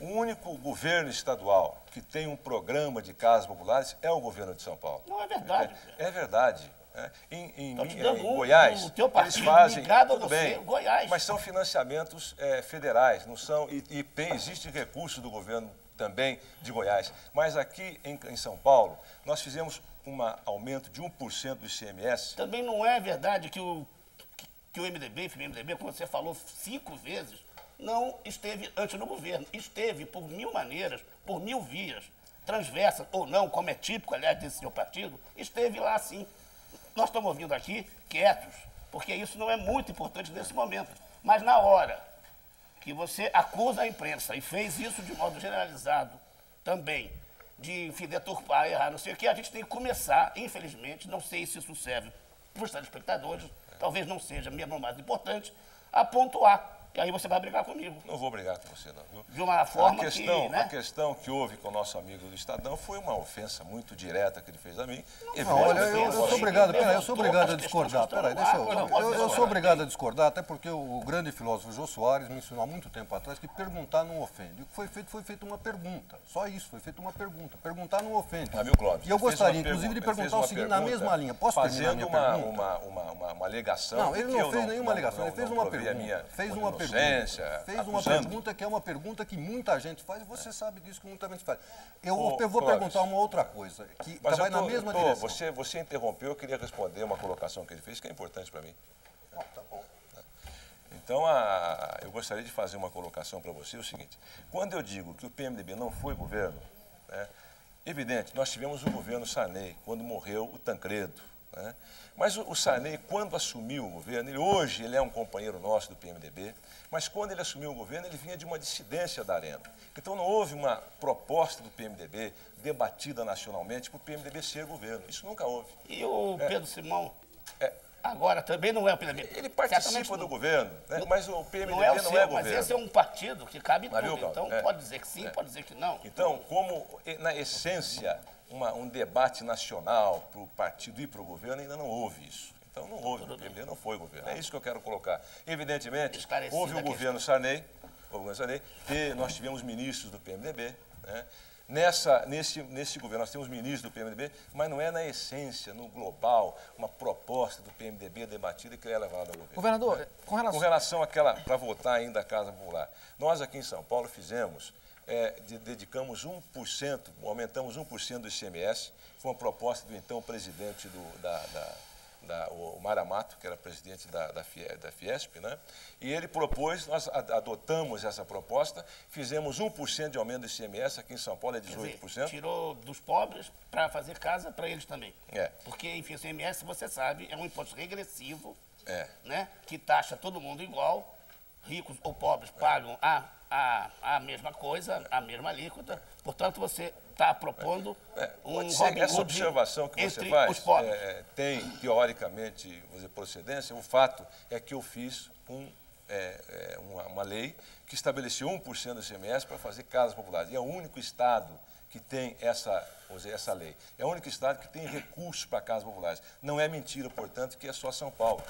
O único governo estadual que tem um programa de casas populares é o governo de São Paulo. Não é verdade. É, é verdade. é. Em, em, em Goiás, o teu eles partido fazem tudo bem, Goiás. mas são financiamentos é, federais, não são e, e tem existe recurso do governo também de Goiás. Mas aqui em, em São Paulo nós fizemos um aumento de 1% do ICMS. Também não é verdade que o, que, que o MDB, o MDB, como você falou cinco vezes, não esteve antes no governo. Esteve por mil maneiras, por mil vias, transversas ou não, como é típico, aliás, desse seu partido, esteve lá sim. Nós estamos ouvindo aqui quietos, porque isso não é muito importante nesse momento. Mas na hora que você acusa a imprensa e fez isso de modo generalizado também, de enfim, deturpar, errar, não sei o que, a gente tem que começar, infelizmente, não sei se isso serve para os telespectadores, talvez não seja mesmo mais importante, a pontuar. E aí você vai brigar comigo. Não vou brigar com você, não. Viu? De uma forma a questão, que, né? A questão que houve com o nosso amigo do Estadão foi uma ofensa muito direta que ele fez a mim. Não, olha, eu, eu sou obrigado, peraí, eu sou obrigado a discordar. Peraí, que deixa eu, eu, eu sou obrigado a discordar, até porque o, grande filósofo Jô Soares me ensinou há muito tempo atrás que perguntar não ofende. O que foi feito foi feita uma pergunta. Só isso, foi feita uma pergunta. Perguntar não ofende. Ah, viu, Clóvis? E eu gostaria, inclusive, de pergunta- perguntar o seguinte, na pergunta mesma linha. Posso terminar minha uma, pergunta? uma, uma, uma, uma alegação. Não, ele que não fez nenhuma alegação, ele fez uma pergunta. Fez uma inocência, pergunta. Fez uma acusando. pergunta que é uma pergunta que muita gente faz, e você sabe disso que muita gente faz. Eu, Ô, eu vou Clóvis. perguntar uma outra coisa, que Mas vai tô, na mesma tô- direção. Você, você interrompeu, eu queria responder uma colocação que ele fez, que é importante para mim. Então, a- eu gostaria de fazer uma colocação para você, o seguinte. Quando eu digo que o PMDB não foi governo, né, evidente, nós tivemos o governo Sarney, quando morreu o Tancredo. Né? Mas o, o Sarney, quando assumiu o governo, ele, hoje ele é um companheiro nosso do PMDB, mas quando ele assumiu o governo, ele vinha de uma dissidência da Arena. Então, não houve uma proposta do PMDB debatida nacionalmente para o PMDB ser governo. Isso nunca houve. E o Pedro Simão, É, agora também não é o PMDB. ele participa não. do governo, né? mas o PMDB Não é o não seu, é mas governo. esse é um partido que cabe Mas tudo. Então É. pode dizer que sim, pode dizer que não. Então, como na essência uma- um debate nacional para o partido e para o governo, ainda não houve isso. Então não houve, o PMDB não foi governo. É isso que eu quero colocar. Evidentemente, Esclarecida houve o governo Sarney, o governo Sarney, e nós tivemos ministros do PMDB. Né? Nessa, nesse, nesse governo nós temos ministros do PMDB, mas não é na essência, no global, uma proposta do PMDB debatida que é levada ao governo. Governador, com relação... Com relação àquela, para votar ainda a Casa Popular, nós aqui em São Paulo fizemos, é, de- dedicamos 1%, aumentamos 1% do ICMS, foi uma proposta do então presidente do, da, da, da- o Maramato, que era presidente da, da, Fie- da Fiesp, né? e ele propôs, nós adotamos essa proposta, fizemos 1% de aumento do ICMS, aqui em São Paulo é Quer dizer, 18%. tirou dos pobres para fazer casa para eles também. É. Porque, enfim, o CMS, você sabe, é um imposto regressivo, É. né? Que taxa todo mundo igual, ricos ou pobres pagam a, a, a mesma coisa, a mesma alíquota. Portanto, você está propondo É, um ser Robin essa observação que você faz pobres. é, tem, teoricamente, dizer, procedência. O fato é que eu fiz um, é, é, uma, uma lei que estabeleceu 1% do ICMS para fazer casas populares. E é o único Estado que tem essa, dizer, essa lei. É o único Estado que tem recursos para casas populares. Não é mentira, portanto, que é só São Paulo.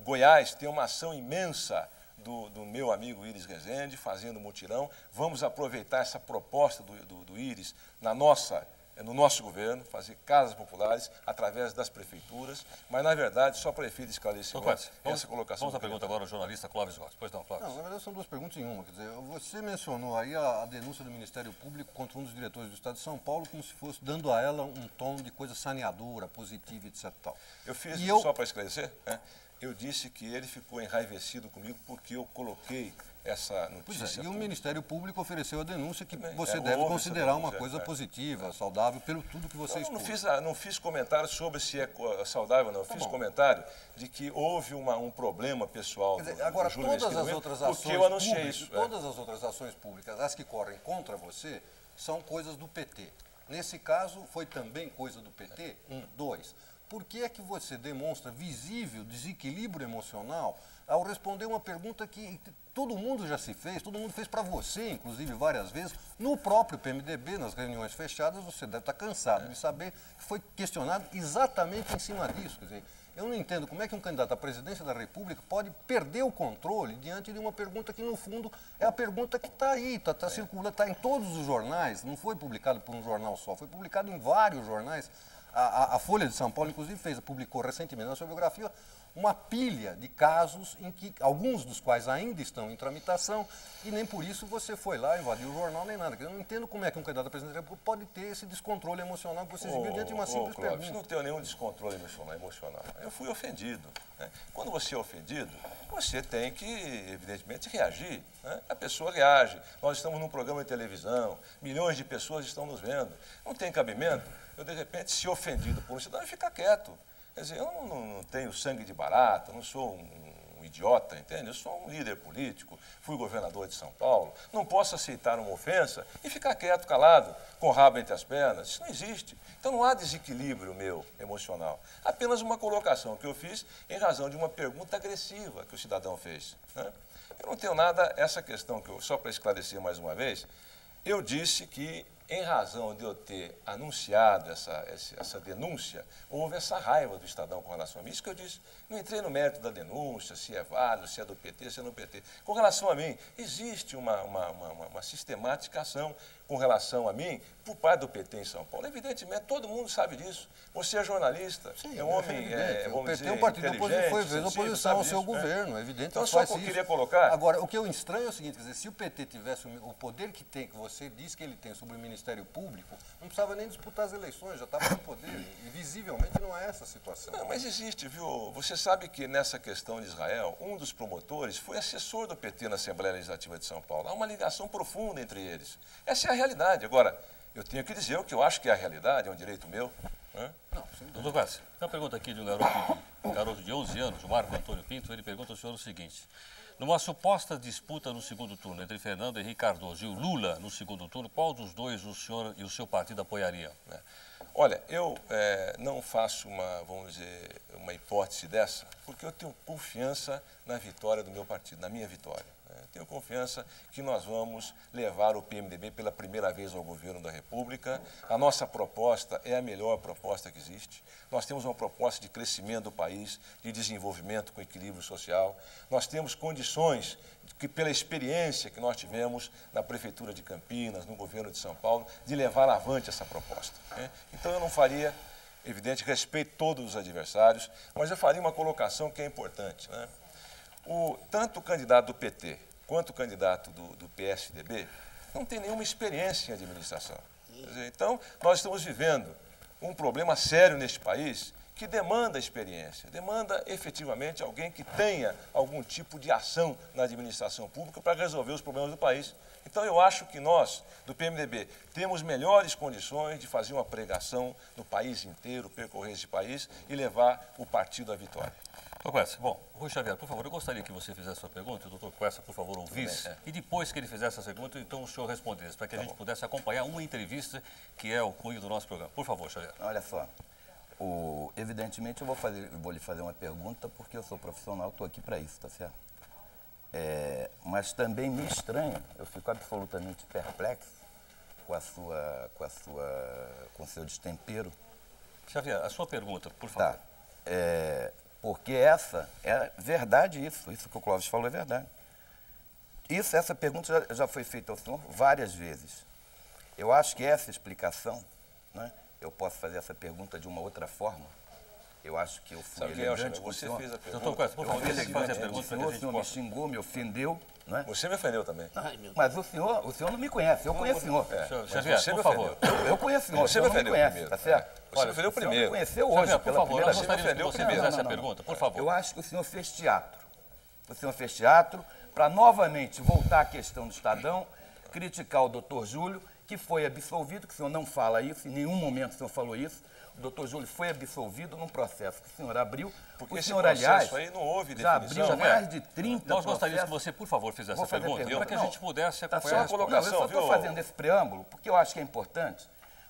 Goiás tem uma ação imensa do, do meu amigo Iris Rezende, fazendo mutirão. Vamos aproveitar essa proposta do, do, do Iris na nossa, no nosso governo, fazer casas populares através das prefeituras, mas, na verdade, só esclarecimento, Clóvis, vamos, essa colocação... vamos à eu pergunta agora ao jornalista Clóvis Gomes. Pois não, Clóvis. Não, na verdade são duas perguntas em uma. Quer dizer, você mencionou aí a, a denúncia do Ministério Público contra um dos diretores do Estado de São Paulo como se fosse dando a ela um tom de coisa saneadora, positiva, etc. Tal. Eu fiz, E eu- só para esclarecer, né, eu disse que ele ficou enraivecido comigo porque eu coloquei essa Pois notícia. é, e o. Ministério Público ofereceu a denúncia que bem, você é, deve considerar uma coisa é. positiva, saudável, pelo tudo que você Eu não expôs. fiz, a- não fiz comentário sobre se é saudável, não. Eu fiz comentário de que houve uma- um problema pessoal Quer dizer, agora, todas as outras ações porque eu anunciei públicas, isso. é. todas as outras ações públicas, as que correm contra você, são coisas do PT. Nesse caso, foi também coisa do PT? Um, dois. Por que é que você demonstra visível desequilíbrio emocional ao responder uma pergunta que todo mundo já se fez, todo mundo fez para você, inclusive várias vezes, no próprio PMDB, nas reuniões fechadas, você deve estar cansado de saber que foi questionado exatamente em cima disso. Quer dizer, eu não entendo como é que um candidato à presidência da República pode perder o controle diante de uma pergunta que, no fundo, é a pergunta que está aí, está tá circulando, está em todos os jornais, não foi publicado por um jornal só, foi publicado em vários jornais. A, a- a Folha de São Paulo, inclusive, fez, publicou recentemente na sua biografia uma pilha de casos em que, alguns dos quais ainda estão em tramitação, e nem por isso você foi lá, invadiu o jornal, nem nada. Eu não entendo como é que um candidato à presidência da República pode ter esse descontrole emocional que você exibiu diante de uma simples Clóvis, pergunta. não tenho nenhum descontrole emocional. emocional. Eu fui ofendido. né? Quando você é ofendido, você tem que, evidentemente, reagir. né? A pessoa reage. Nós estamos num programa de televisão, milhões de pessoas estão nos vendo. Não tem cabimento eu, de repente, ser ofendido por um cidadão ficar quieto. Quer dizer, eu não, não- não tenho sangue de barata, não sou um, um idiota, entende? Eu sou um líder político, fui governador de São Paulo, não posso aceitar uma ofensa e ficar quieto, calado, com o rabo entre as pernas. Isso não existe. Então não há desequilíbrio meu emocional. Apenas uma colocação que eu fiz em razão de uma pergunta agressiva que o cidadão fez. né? Eu não tenho nada, essa questão que eu, só para esclarecer mais uma vez, eu disse que em razão de eu ter anunciado essa, essa, denúncia, houve essa raiva do Estadão com relação a mim. Isso que eu disse. Não entrei no mérito da denúncia, se é válido, se é do PT, se é do PT. Com relação a mim, existe uma, uma, uma, uma sistematicação com relação a mim por parte do PT em São Paulo. Evidentemente, todo mundo sabe disso. Você é jornalista, Sim, é um homem, é, o PT dizer, é um partido oposição, foi sensível, oposição ao seu disso, né? governo, é evidente. Então, que só que eu isso. queria colocar... Agora, o que eu estranho é o seguinte, quer dizer, se o PT tivesse o o poder que tem, que você diz que ele tem sobre o Ministério Público, não precisava nem disputar as eleições, já estava no poder. E visivelmente não é essa a situação. Não, mas existe, viu? Você sabe que nessa questão de Israel, um dos promotores foi assessor do PT na Assembleia Legislativa de São Paulo. Há uma ligação profunda entre eles. Essa é a realidade. Agora, eu tenho que dizer o que eu acho que é a realidade, é um direito meu. Né? Doutor Quassi, tem uma pergunta aqui de um garoto, um garoto de 11 anos, o Marco Antônio Pinto. Ele pergunta ao senhor o seguinte: numa suposta disputa no segundo turno entre Fernando Henrique Cardoso e o Lula no segundo turno, qual dos dois o senhor e o seu partido apoiariam? né? Olha, eu eh, não faço uma, vamos dizer, uma hipótese dessa, porque eu tenho confiança na vitória do meu partido, na minha vitória. Eu tenho confiança que nós vamos levar o PMDB pela primeira vez ao governo da República. A nossa proposta é a melhor proposta que existe. Nós temos uma proposta de crescimento do país, de desenvolvimento com equilíbrio social. Nós temos condições que, pela experiência que nós tivemos na Prefeitura de Campinas, no governo de São Paulo, de levar avante essa proposta. né? Então eu não faria, evidente, respeito todos os adversários, mas eu faria uma colocação que é importante. né? O, tanto o candidato do PT quanto o candidato do, do PSDB não tem nenhuma experiência em administração. Dizer, então, nós estamos vivendo um problema sério neste país que demanda experiência, demanda efetivamente alguém que tenha algum tipo de ação na administração pública para resolver os problemas do país. Então, eu acho que nós, do PMDB, temos melhores condições de fazer uma pregação no país inteiro, percorrer esse país e levar o partido à vitória. Doutor Quessa, bom, Rui Xavier, por favor, eu gostaria que você fizesse a sua pergunta, o doutor Quessa, por favor, ouvisse, e depois que ele fizesse essa pergunta, então o senhor respondesse, para que a gente pudesse acompanhar uma entrevista que é o cunho do nosso programa. Por favor, Xavier. Olha só, o- evidentemente eu vou, fazer, vou lhe fazer uma pergunta porque eu sou profissional, estou aqui para isso, tá certo? É, mas também me estranha, eu fico absolutamente perplexo com a sua, com a sua, com o seu destempero, Xavier, a sua pergunta, por favor. Tá. É, porque essa é verdade isso, isso que o Clóvis falou é verdade. Isso, essa pergunta já, já foi feita ao senhor várias vezes. Eu acho que essa explicação, né, eu posso fazer essa pergunta de uma outra forma. Eu acho que eu fui Sabe é elegante com o Você senhor. fez a Doutor pergunta. Quessa, por Eu favor, fui eu fazer a o pergunta senhor, o senhor me xingou, me ofendeu. Né? Você me ofendeu também. Ai. Mas o senhor, o senhor não me conhece, eu conheço o senhor. Senhor- Xavier, você por favor. Eu, eu conheço o senhor, o Você senhor me não me ofendeu conhece, primeiro. tá certo? Olha, ofendeu O senhor me primeiro. conheceu hoje, Xavier, por pela favor, primeira vez. você primeiro. Não, a não, pergunta, por favor. Eu acho que o senhor fez teatro. O senhor fez teatro para novamente voltar à questão do Estadão, criticar o doutor Júlio, que foi absolvido, que o senhor não fala isso, em nenhum momento o senhor falou isso. O doutor Júlio foi absolvido num processo que o senhor abriu. Porque o senhor, aliás, aí não houve já abriu Xavier, mais de 30 Nós gostaríamos que você, por favor, fizesse Vou a fazer a pergunta, pergunta. para que a gente pudesse Tá acompanhar a certo? resposta. Não, eu só colocação, estou fazendo esse preâmbulo porque eu acho que é importante.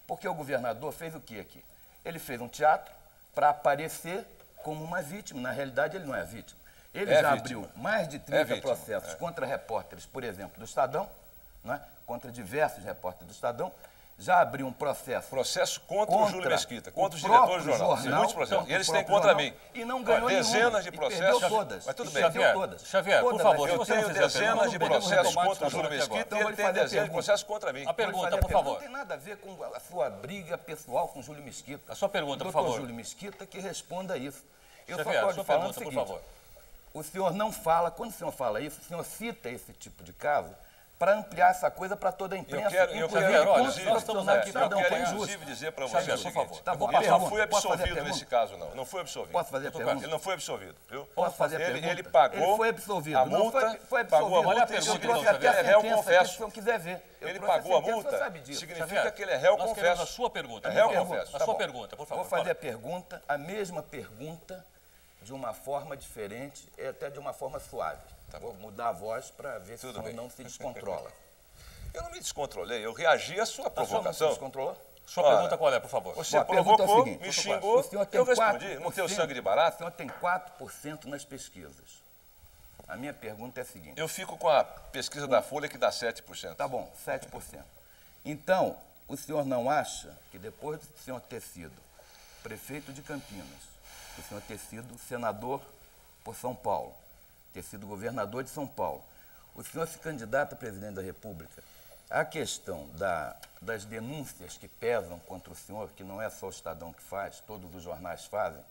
Porque o governador fez o que aqui? Ele fez um teatro para aparecer como uma vítima. Na realidade, ele não é vítima. Ele É já vítima. abriu mais de 30 vítima, processos é. contra repórteres, por exemplo, do Estadão, né? contra diversos repórteres do Estadão. Já abriu um processo Processo contra, o Júlio Mesquita, contra os próprio diretores do jornal. Tem muitos processos. contra E eles o têm contra jornal, mim. E não Olha, ganhou Dezenas nenhuma, de processos. perdeu todas. Mas tudo bem. Xavier, todas. Xavier, por favor, Eu tenho dezenas de processos contra o Júlio Mesquita agora. e ele tem Então, dezenas de processos contra mim. A pergunta, por favor. Não tem nada a ver com a sua briga pessoal com o Júlio Mesquita. A sua pergunta, por Doutor favor. Júlio Mesquita que responda isso. Eu Xavier, só estou falando pergunta, o por seguinte. favor. O senhor não fala, quando o senhor fala isso, o senhor cita esse tipo de caso para ampliar essa coisa para toda a imprensa. Eu quero, eu inclusive quero, Xavier, olha, inclusive, nós estamos aqui para eu Estadão quero inclusive dizer para você Xavier, o por seguinte. favor. Tá bom, ele não foi absolvido nesse caso, não. Não foi absolvido. Posso fazer a pergunta? Ele não foi absolvido, viu? Posso fazer a ele, pergunta? ele pagou Ele foi absolvido. a Não multa, foi, foi pagou a absolvido. Olha a multa e pergunta, se então, trouxe até a ele é réu confesso. se quiser ver. Eu Ele pagou a multa, sabe disso. significa Xavier, que ele é réu confesso. a sua pergunta. É por réu confesso. A sua pergunta, por favor. Vou fazer a pergunta, a mesma pergunta, de uma forma diferente e até de uma forma suave. Vou mudar a voz para ver se Tá Tudo o senhor bem. não se descontrola. Eu não me descontrolei, eu reagi à sua se provocação. descontrolou? Sua pergunta qual é, por favor? Você Bom, é provocou, seguinte, me xingou, o senhor tem eu respondi. 4%, Não tenho sangue de barato? O senhor tem 4% nas pesquisas. A minha pergunta é a seguinte. Eu fico com a pesquisa da Folha que dá 7%. Tá bom, 7%. Então, o senhor não acha que depois do senhor ter sido prefeito de Campinas, o senhor ter sido senador por São Paulo, ter sido governador de São Paulo, o senhor se candidata a presidente da República, a questão da- das denúncias que pesam contra o senhor, que não é só o Estadão que faz, todos os jornais fazem,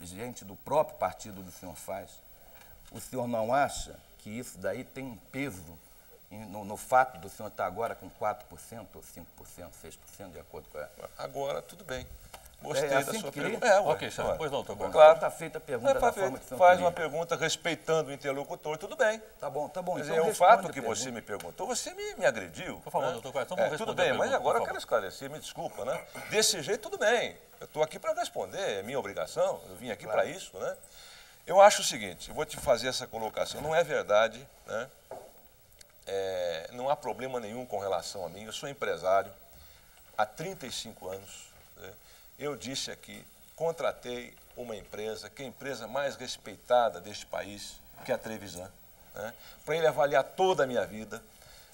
gente do próprio partido do senhor faz, o senhor não acha que isso daí tem um peso no, no fato do senhor estar agora com 4% ou 5%, 6%, de acordo com a... Agora, tudo bem. Gostei É da assim sua que queria? pergunta. É, ué, Ok. Pois não, doutor. Claro. Está feita a Não pergunta é da pra forma que o faz queria. uma pergunta respeitando o interlocutor, tudo bem. Tá bom, tá bom. Quer então dizer, o responde fato a que você me perguntou, você me, me agrediu. Por favor, né? doutor então É, Tudo bem, mas pergunta, agora por eu quero esclarecer, me desculpa, né? Desse jeito, tudo bem. Eu estou aqui para responder, é minha obrigação, eu vim aqui para isso, né? Eu acho o seguinte, eu vou te fazer essa colocação, não é verdade, né? É, não há problema nenhum com relação a mim, eu sou empresário há 35 anos. né? Eu disse aqui, contratei uma empresa, que é a empresa mais respeitada deste país, que é a Trevisan, né? para ele avaliar toda a minha vida.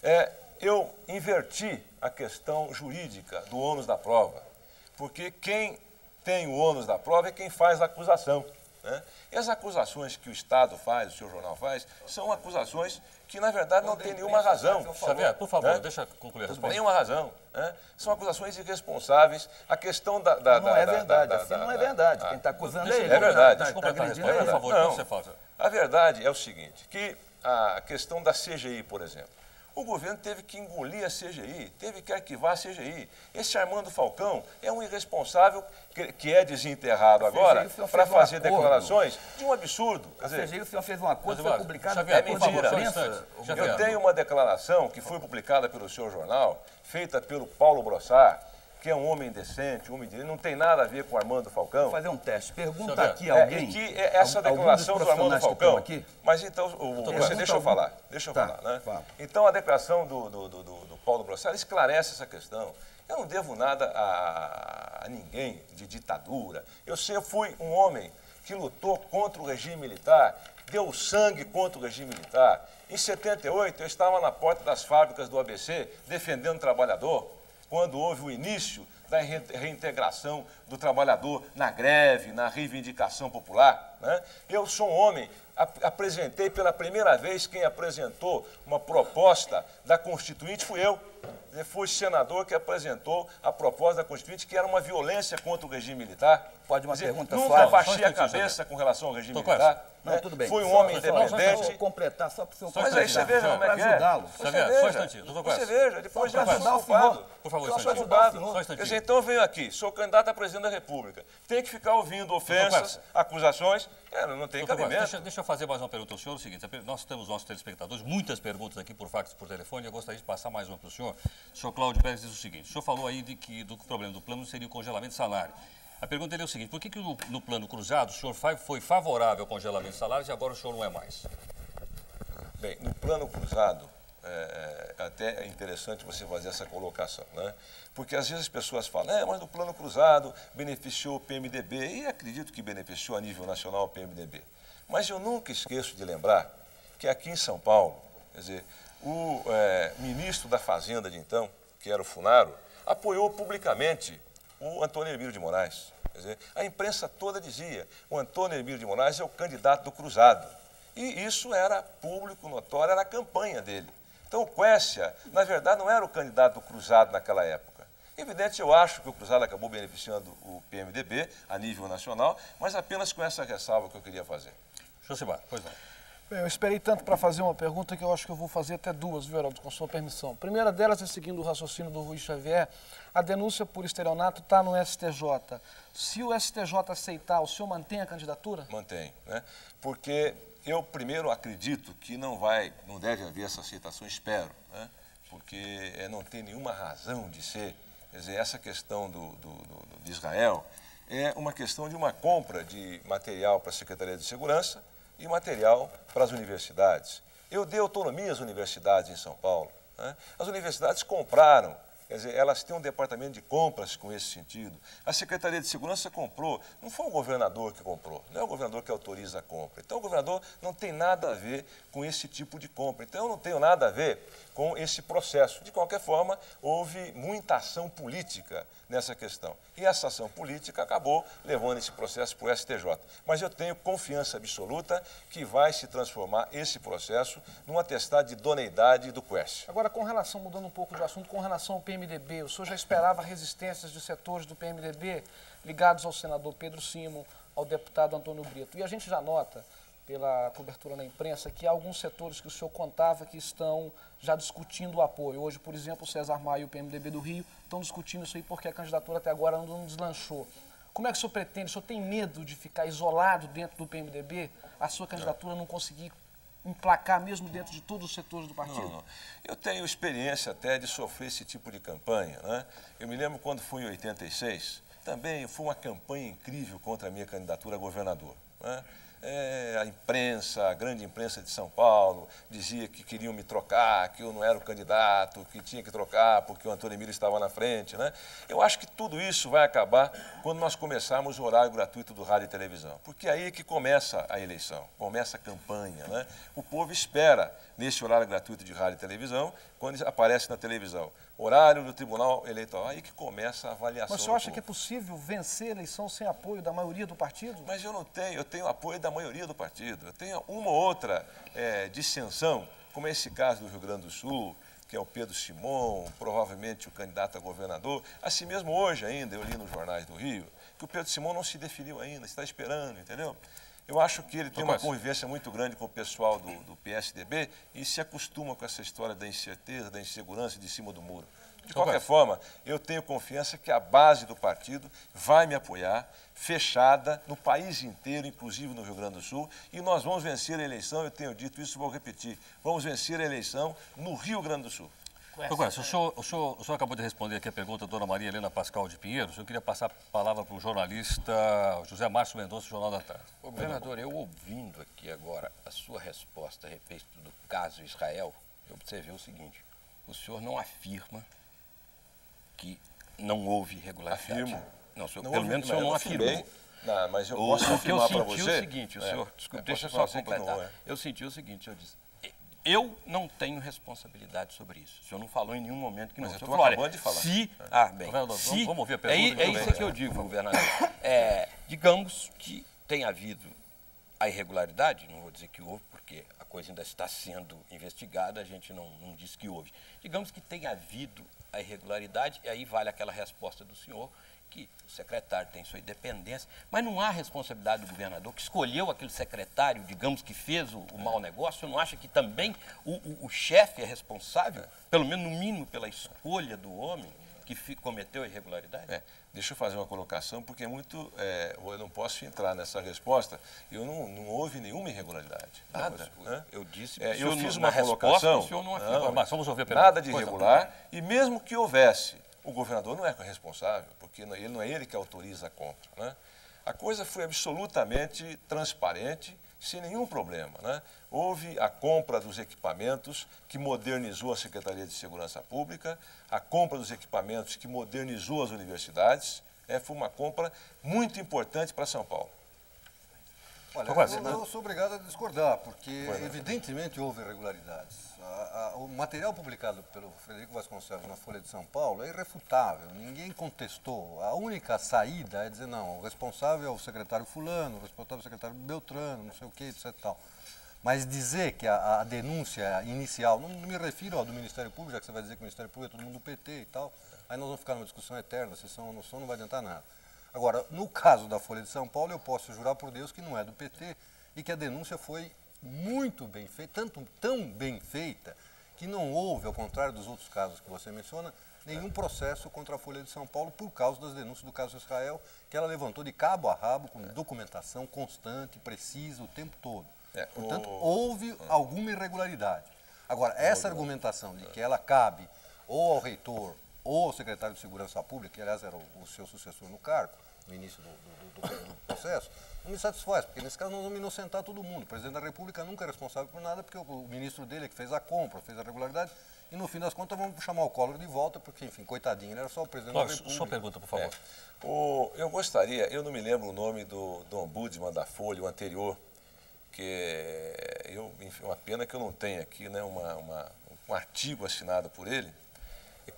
É, eu inverti a questão jurídica do ônus da prova, porque quem tem o ônus da prova é quem faz a acusação. Né? E as acusações que o Estado faz, o seu jornal faz, são acusações que, na verdade, não têm nenhuma razão. Xavier, por favor, né? deixa eu concluir a resposta. nenhuma razão. Né? São acusações irresponsáveis. A questão da. da Não da- é da- verdade, da- assim não é da- verdade. Quem está acusando Deixa- é ele. É verdade. Tá- Deixa eu tá completar a agredindo resposta, por favor. Não. você fala? A verdade é o seguinte, que a questão da CGI, por exemplo, o governo teve que engolir a CGI, teve que arquivar a CGI. Esse Armando Falcão é um irresponsável que, é desenterrado agora para um fazer acordo. declarações de um absurdo. Quer A CGI, o senhor fez um acordo, foi publicado Xavier, é mentira. um. Eu tenho uma declaração que foi publicada pelo seu jornal, feita pelo Paulo Brossard, que é um homem decente, um homem de... não tem nada a ver com Armando Falcão. Vou fazer um teste. Pergunta aqui É, alguém. que é essa declaração do Armando Falcão. aqui? Mas então, o- Doutor, você deixa eu algum. falar, deixa eu Tá, falar, né? fala. Então a declaração do, do, do, do- Paulo Brossard esclarece essa questão. Eu não devo nada a, a ninguém de ditadura. Eu, sei, eu fui um homem que lutou contra o regime militar, deu sangue contra o regime militar. Em 78, eu estava na porta das fábricas do ABC defendendo o trabalhador, quando houve o início da re- reintegração do trabalhador na greve, na reivindicação popular. Né? Eu sou um homem, ap- apresentei pela primeira vez, quem apresentou uma proposta da Constituinte fui eu. Eu fui senador que apresentou a proposta da Constituinte, que era uma violência contra o regime militar. Pode uma dizer, pergunta Nunca suave? Um baixei a cabeça com relação ao regime militar. Não, tudo bem. Fui um Só- homem só- só- independente. Vou completar só para o senhor Só Mas aí você veja como é que é. ajudá-lo. Só um veja. instantinho, doutor Você veja, depois Só já ajudar o senhor. Por favor, Só um. Só um instantinho. Quer dizer, então eu venho aqui, sou candidato a presidente da República. Tem que ficar ouvindo ofensas, acusações. É, não tem cabimento. deixa, deixa eu fazer mais uma pergunta ao senhor. É o seguinte, per- nós temos nossos telespectadores, muitas perguntas aqui por fax e por telefone. Eu gostaria de passar mais uma para o senhor. O senhor Cláudio Pérez diz o seguinte: o senhor falou aí de que do problema do plano seria o congelamento de salário. A pergunta dele é o seguinte: por que, que no, no plano cruzado o senhor foi favorável ao congelamento de salários e agora o senhor não é mais? Bem, no plano cruzado, é, é, até é interessante você fazer essa colocação, né? Porque às vezes as pessoas falam, é, mas no plano cruzado beneficiou o PMDB, e acredito que beneficiou a nível nacional o PMDB. Mas eu nunca esqueço de lembrar que aqui em São Paulo, quer dizer, o é, ministro da Fazenda de então, que era o Funaro, apoiou publicamente o Antônio Emílio de Moraes. Dizer, a imprensa toda dizia, o Antônio Emílio de Moraes é o candidato do cruzado. E isso era público, notório, era a campanha dele. Então o Quécia, na verdade, não era o candidato do cruzado naquela época. Evidente, eu acho que o cruzado acabou beneficiando o PMDB a nível nacional, mas apenas com essa ressalva que eu queria fazer. Josibar, pois não. Bem, eu esperei tanto para fazer uma pergunta que eu acho que eu vou fazer até duas, viu, Heraldo, com sua permissão. A primeira delas é seguindo o raciocínio do Rui Xavier. A denúncia por estelionato está no STJ. Se o STJ aceitar, o senhor mantém a candidatura? Mantém, né? Porque eu primeiro acredito que não vai, não deve haver essa aceitação, espero, né? Porque eh, não tem nenhuma razão de ser. Quer dizer, essa questão do, do- do- de Israel é uma questão de uma compra de material para a Secretaria de Segurança e material para as universidades. Eu dei autonomia às universidades em São Paulo. né? As universidades compraram Quer dizer, elas têm um departamento de compras com esse sentido. A Secretaria de Segurança comprou, não foi o governador que comprou, não é o governador que autoriza a compra. Então o governador não tem nada a ver com esse tipo de compra. Então eu não tenho nada a ver com esse processo. De qualquer forma, houve muita ação política nessa questão. E essa ação política acabou levando esse processo para o STJ. Mas eu tenho confiança absoluta que vai se transformar esse processo num atestado de idoneidade do Quest. Agora, com relação, mudando um pouco de assunto, com relação ao PMDB, o senhor já esperava resistências de setores do PMDB ligados ao senador Pedro Simo, ao deputado Antônio Brito. E a gente já nota, pela cobertura na imprensa, que há alguns setores que o senhor contava que estão já discutindo o apoio. Hoje, por exemplo, o César Maia e o PMDB do Rio estão discutindo isso aí porque a candidatura até agora não deslanchou. Como é que o senhor pretende? O senhor tem medo de ficar isolado dentro do PMDB? A sua candidatura não conseguir emplacar mesmo dentro de todos os setores do partido? Não, não. Eu tenho experiência até de sofrer esse tipo de campanha. Né? Eu me lembro quando fui em 86, também foi uma campanha incrível contra a minha candidatura a governador. Né? É, a imprensa, a grande imprensa de São Paulo, dizia que queriam me trocar, que eu não era o candidato, que tinha que trocar porque o Antônio Emílio estava na frente. Né? Eu acho que tudo isso vai acabar quando nós começarmos o horário gratuito do rádio e televisão, porque aí é que começa a eleição, começa a campanha. Né? O povo espera nesse horário gratuito de rádio e televisão, quando aparece na televisão, horário do Tribunal Eleitoral, aí que começa a avaliação. Mas o senhor acha que é possível vencer a eleição sem apoio da maioria do partido? Mas eu não tenho, eu tenho apoio da maioria do partido. Eu tenho uma ou outra é, dissensão, como é esse caso do Rio Grande do Sul, que é o Pedro Simon, provavelmente o candidato a governador. Assim mesmo hoje ainda, eu li nos jornais do Rio, que o Pedro Simon não se definiu ainda, está esperando, entendeu? Eu acho que ele tem uma convivência muito grande com o pessoal do, do, PSDB e se acostuma com essa história da incerteza, da insegurança de cima do muro. De qualquer forma, eu tenho confiança que a base do partido vai me apoiar, fechada no país inteiro, inclusive no Rio Grande do Sul, e nós vamos vencer a eleição, eu tenho dito isso, vou repetir, vamos vencer a eleição no Rio Grande do Sul. Agora, o senhor, o, senhor, o senhor acabou de responder aqui a pergunta da dona Maria Helena Pascal de Pinheiro. Eu queria passar a palavra para o jornalista José Márcio Mendonça, Jornal da Tarde. Governador, eu ouvindo aqui agora a sua resposta a respeito do caso Israel, eu observei o seguinte: o senhor não afirma que não houve irregularidade. Afirmo. Não, senhor, Não pelo menos o senhor eu não afirmei. afirmou. Não, mas eu O, posso o que eu afirmar para senti você. o seguinte, o É, senhor, eu desculpe, posso deixa eu só que não completar. é. Eu senti o seguinte, o senhor disse, eu não tenho responsabilidade sobre isso. O senhor não falou em nenhum momento que não. Mas eu falou, olha, de falar. Se, ah, bem, Governador, se, vamos- ouvir a é, pergunta é eu isso que eu digo, governador. É, digamos que tem havido a irregularidade, não vou dizer que houve, porque a coisa ainda está sendo investigada, a gente não, não disse que houve. Digamos que tem havido a irregularidade, e aí vale aquela resposta do senhor, que o secretário tem sua independência, mas não há responsabilidade do governador que escolheu aquele secretário, digamos, que fez o, o mau negócio. Não acha que também o, o- o chefe é responsável, pelo menos no mínimo pela escolha do homem que fi- cometeu a irregularidade? É, deixa eu fazer uma colocação, porque é muito. é, eu não posso entrar nessa resposta. Eu não, não houve nenhuma irregularidade. Não, Nada. mas né? eu disse, É, eu fiz não- uma na resposta, colocação. o senhor não afirma. não, Mas vamos ouvir a pergunta. nada de não. irregular. E mesmo que houvesse, o governador não é responsável, porque não- ele não é ele que autoriza a compra. Né? A coisa foi absolutamente transparente, sem nenhum problema. Né? Houve a compra dos equipamentos, que modernizou a Secretaria de Segurança Pública, a compra dos equipamentos, que modernizou as universidades. É, foi uma compra muito importante para São Paulo. Olha, eu, eu sou obrigado a discordar, porque evidentemente houve irregularidades. O material publicado pelo Frederico Vasconcelos na Folha de São Paulo é irrefutável, ninguém contestou. A única saída é dizer, não, o responsável é o secretário fulano, o responsável é o secretário Beltrano, não sei o que, etc. Tal. Mas dizer que a, a denúncia inicial, não me refiro ao do Ministério Público, já que você vai dizer que o Ministério Público é todo mundo do PT e tal, aí nós vamos ficar numa discussão eterna, sessão ou noção, não vai adiantar nada. Agora, no caso da Folha de São Paulo, eu posso jurar por Deus que não é do PT e que a denúncia foi muito bem feita, tanto, tão bem feita, que não houve, ao contrário dos outros casos que você menciona, nenhum processo contra a Folha de São Paulo por causa das denúncias do caso Israel, que ela levantou de cabo a rabo, com documentação constante, precisa, o tempo todo. É, Portanto, o- houve alguma irregularidade. Agora, essa argumentação de que ela cabe ou ao reitor ou ao secretário de Segurança Pública, que aliás era o, o seu sucessor no cargo, no início do, do- do- do processo, me satisfaz, porque nesse caso nós vamos inocentar todo mundo. O presidente da República nunca é responsável por nada, porque o, ministro dele é que fez a compra, fez a regularidade, e no fim das contas vamos chamar o Collor de volta, porque, enfim, coitadinho, ele era só o presidente Clóvis, da República. sua pergunta, por favor. O- eu gostaria, eu não me lembro o nome do, do ombudsman da Folha, o anterior, que eu, enfim, uma pena que eu não tenho aqui né, uma, uma- um artigo assinado por ele,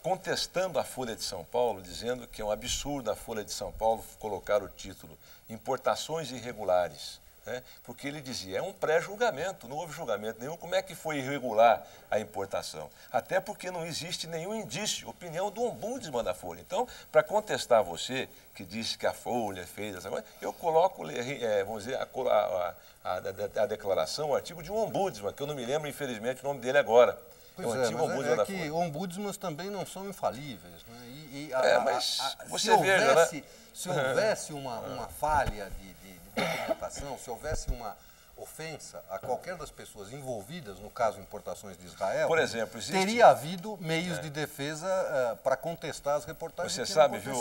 contestando a Folha de São Paulo, dizendo que é um absurdo a Folha de São Paulo colocar o título Importações Irregulares. né, porque ele dizia, é um pré-julgamento, não houve julgamento nenhum, como é que foi irregular a importação? Até porque não existe nenhum indício, opinião do ombudsman da Folha. Então, para contestar você, que disse que a Folha fez essa coisa, eu coloco, eh, vamos dizer, a- a- a- a declaração, o artigo de um ombudsman, que eu não me lembro, infelizmente, o nome dele agora. Pois é um é, antigo mas ombudsman é, é que ombudsmans também não são infalíveis. Né? E, e a- É, a- mas a- você se veja, né? houvesse, se houvesse uma, uma falha de, de- de documentação, se houvesse uma ofensa a qualquer das pessoas envolvidas, no caso importações de Israel, Por exemplo, existe- teria havido meios de defesa para contestar as reportagens. Você sabe, viu,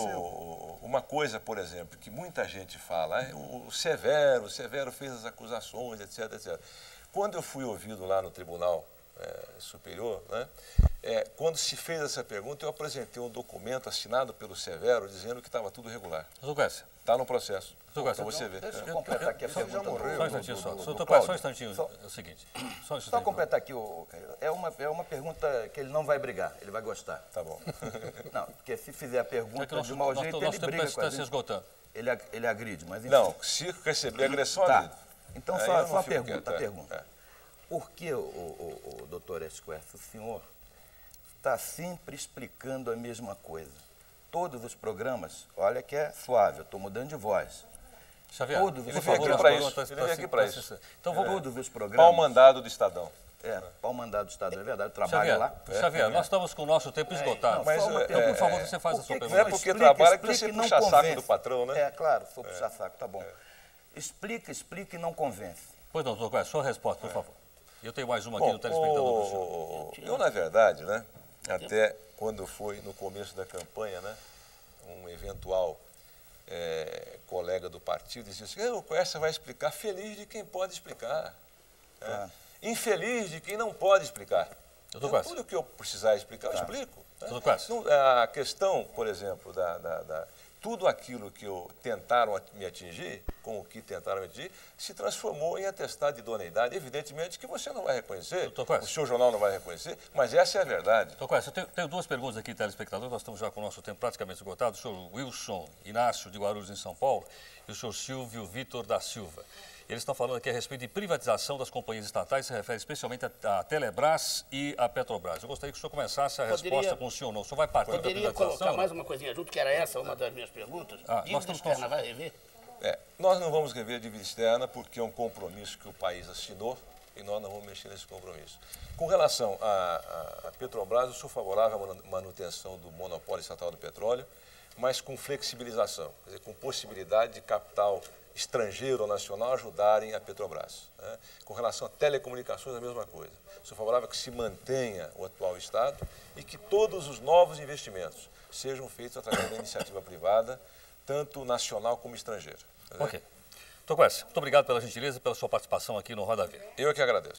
uma coisa, por exemplo, que muita gente fala, "Ah, o Severo, o Severo fez as acusações, etc, etc. Quando eu fui ouvido lá no Tribunal eh, Superior, né, eh, quando se fez essa pergunta, eu apresentei um documento assinado pelo Severo dizendo que estava tudo regular. Doutor Está no processo, Doutor para Quercia, você ver. Deixa eu completar aqui a Só já pergunta. morreu. do- Só um instantinho do- só. do- do Doutor só um instantinho. Só- É o seguinte. Só um Só instantinho. completar aqui, o- é uma, é uma pergunta que ele não vai brigar, ele vai gostar. Tá bom. Não, porque se fizer a É que pergunta nosso, de mau nosso, jeito, nosso ele briga está com a se esgotando. Ele, ele agride, mas enfim. Não, se receber agressão, Tá. agride. Então, Aí só, eu só a pergunta, quieto, a é. pergunta. É. Por que, o, o, o, doutor Esquerce, o senhor está sempre explicando a mesma coisa? Todos os programas, olha que é suave, eu estou mudando de voz. Xavier, Todos Ele veio aqui para isso. Ele veio aqui para isso. Então, vou, Todos os Pau programas. mandado do Estadão. É, pau mandado do Estado, é verdade, eu trabalho Xavier, lá. Xavier, nós estamos com o nosso tempo esgotado. Não, Mas, é, Então, pergunta. por favor, você faz a sua que Não é pergunta. porque Explica, trabalha que explica você e não puxa saco convence. do patrão, né? É, claro, sou puxar saco, tá bom. Explica, explica e não convence. Pois não, doutor Quercia, sua resposta, por favor. Eu tenho mais uma aqui Bom, do telespectador do senhor. o- o- eu, na verdade, né, até quando foi no começo da campanha, né, um eventual eh, colega do partido dizia assim, "Eh, o Quercia vai explicar, feliz de quem pode explicar. né? Claro. Infeliz de quem não pode explicar. Doutor Eu, Quercia. tudo que eu precisar explicar, eu explico. né? Doutor. Não, A questão, por exemplo, da, da- da- tudo aquilo que eu, tentaram me atingir, com o que tentaram me atingir, se transformou em atestado de idoneidade. Evidentemente que você não vai reconhecer, o seu jornal não vai reconhecer, mas essa é a verdade. Doutor Quercia, eu tenho, tenho duas perguntas aqui, telespectador. Nós estamos já com o nosso tempo praticamente esgotado. O senhor Wilson Inácio, de Guarulhos, em São Paulo, e o senhor Silvio Vitor da Silva. Eles estão falando aqui a respeito de privatização das companhias estatais, se refere especialmente à Telebrás e à Petrobras. Eu gostaria que o senhor começasse a Poderia- resposta com o ou não. O senhor vai partir da Poderia colocar mais uma coisinha junto, que era essa uma das minhas perguntas? Ah, nós Dívida estamos com- externa, vai rever? É, nós não vamos rever a dívida externa porque é um compromisso que o país assinou e nós não vamos mexer nesse compromisso. Com relação à, à- Petrobras, eu sou favorável à manu- manutenção do monopólio estatal do petróleo, mas com flexibilização, quer dizer, com possibilidade de capital estrangeiro ou nacional ajudarem a Petrobras. né? Com relação a telecomunicações, a mesma coisa. Sou favorável que se mantenha o atual estado e que todos os novos investimentos sejam feitos através da iniciativa privada, tanto nacional como estrangeira. Ok. Quercia, muito obrigado pela gentileza e pela sua participação aqui no Roda Viva. Eu é que agradeço.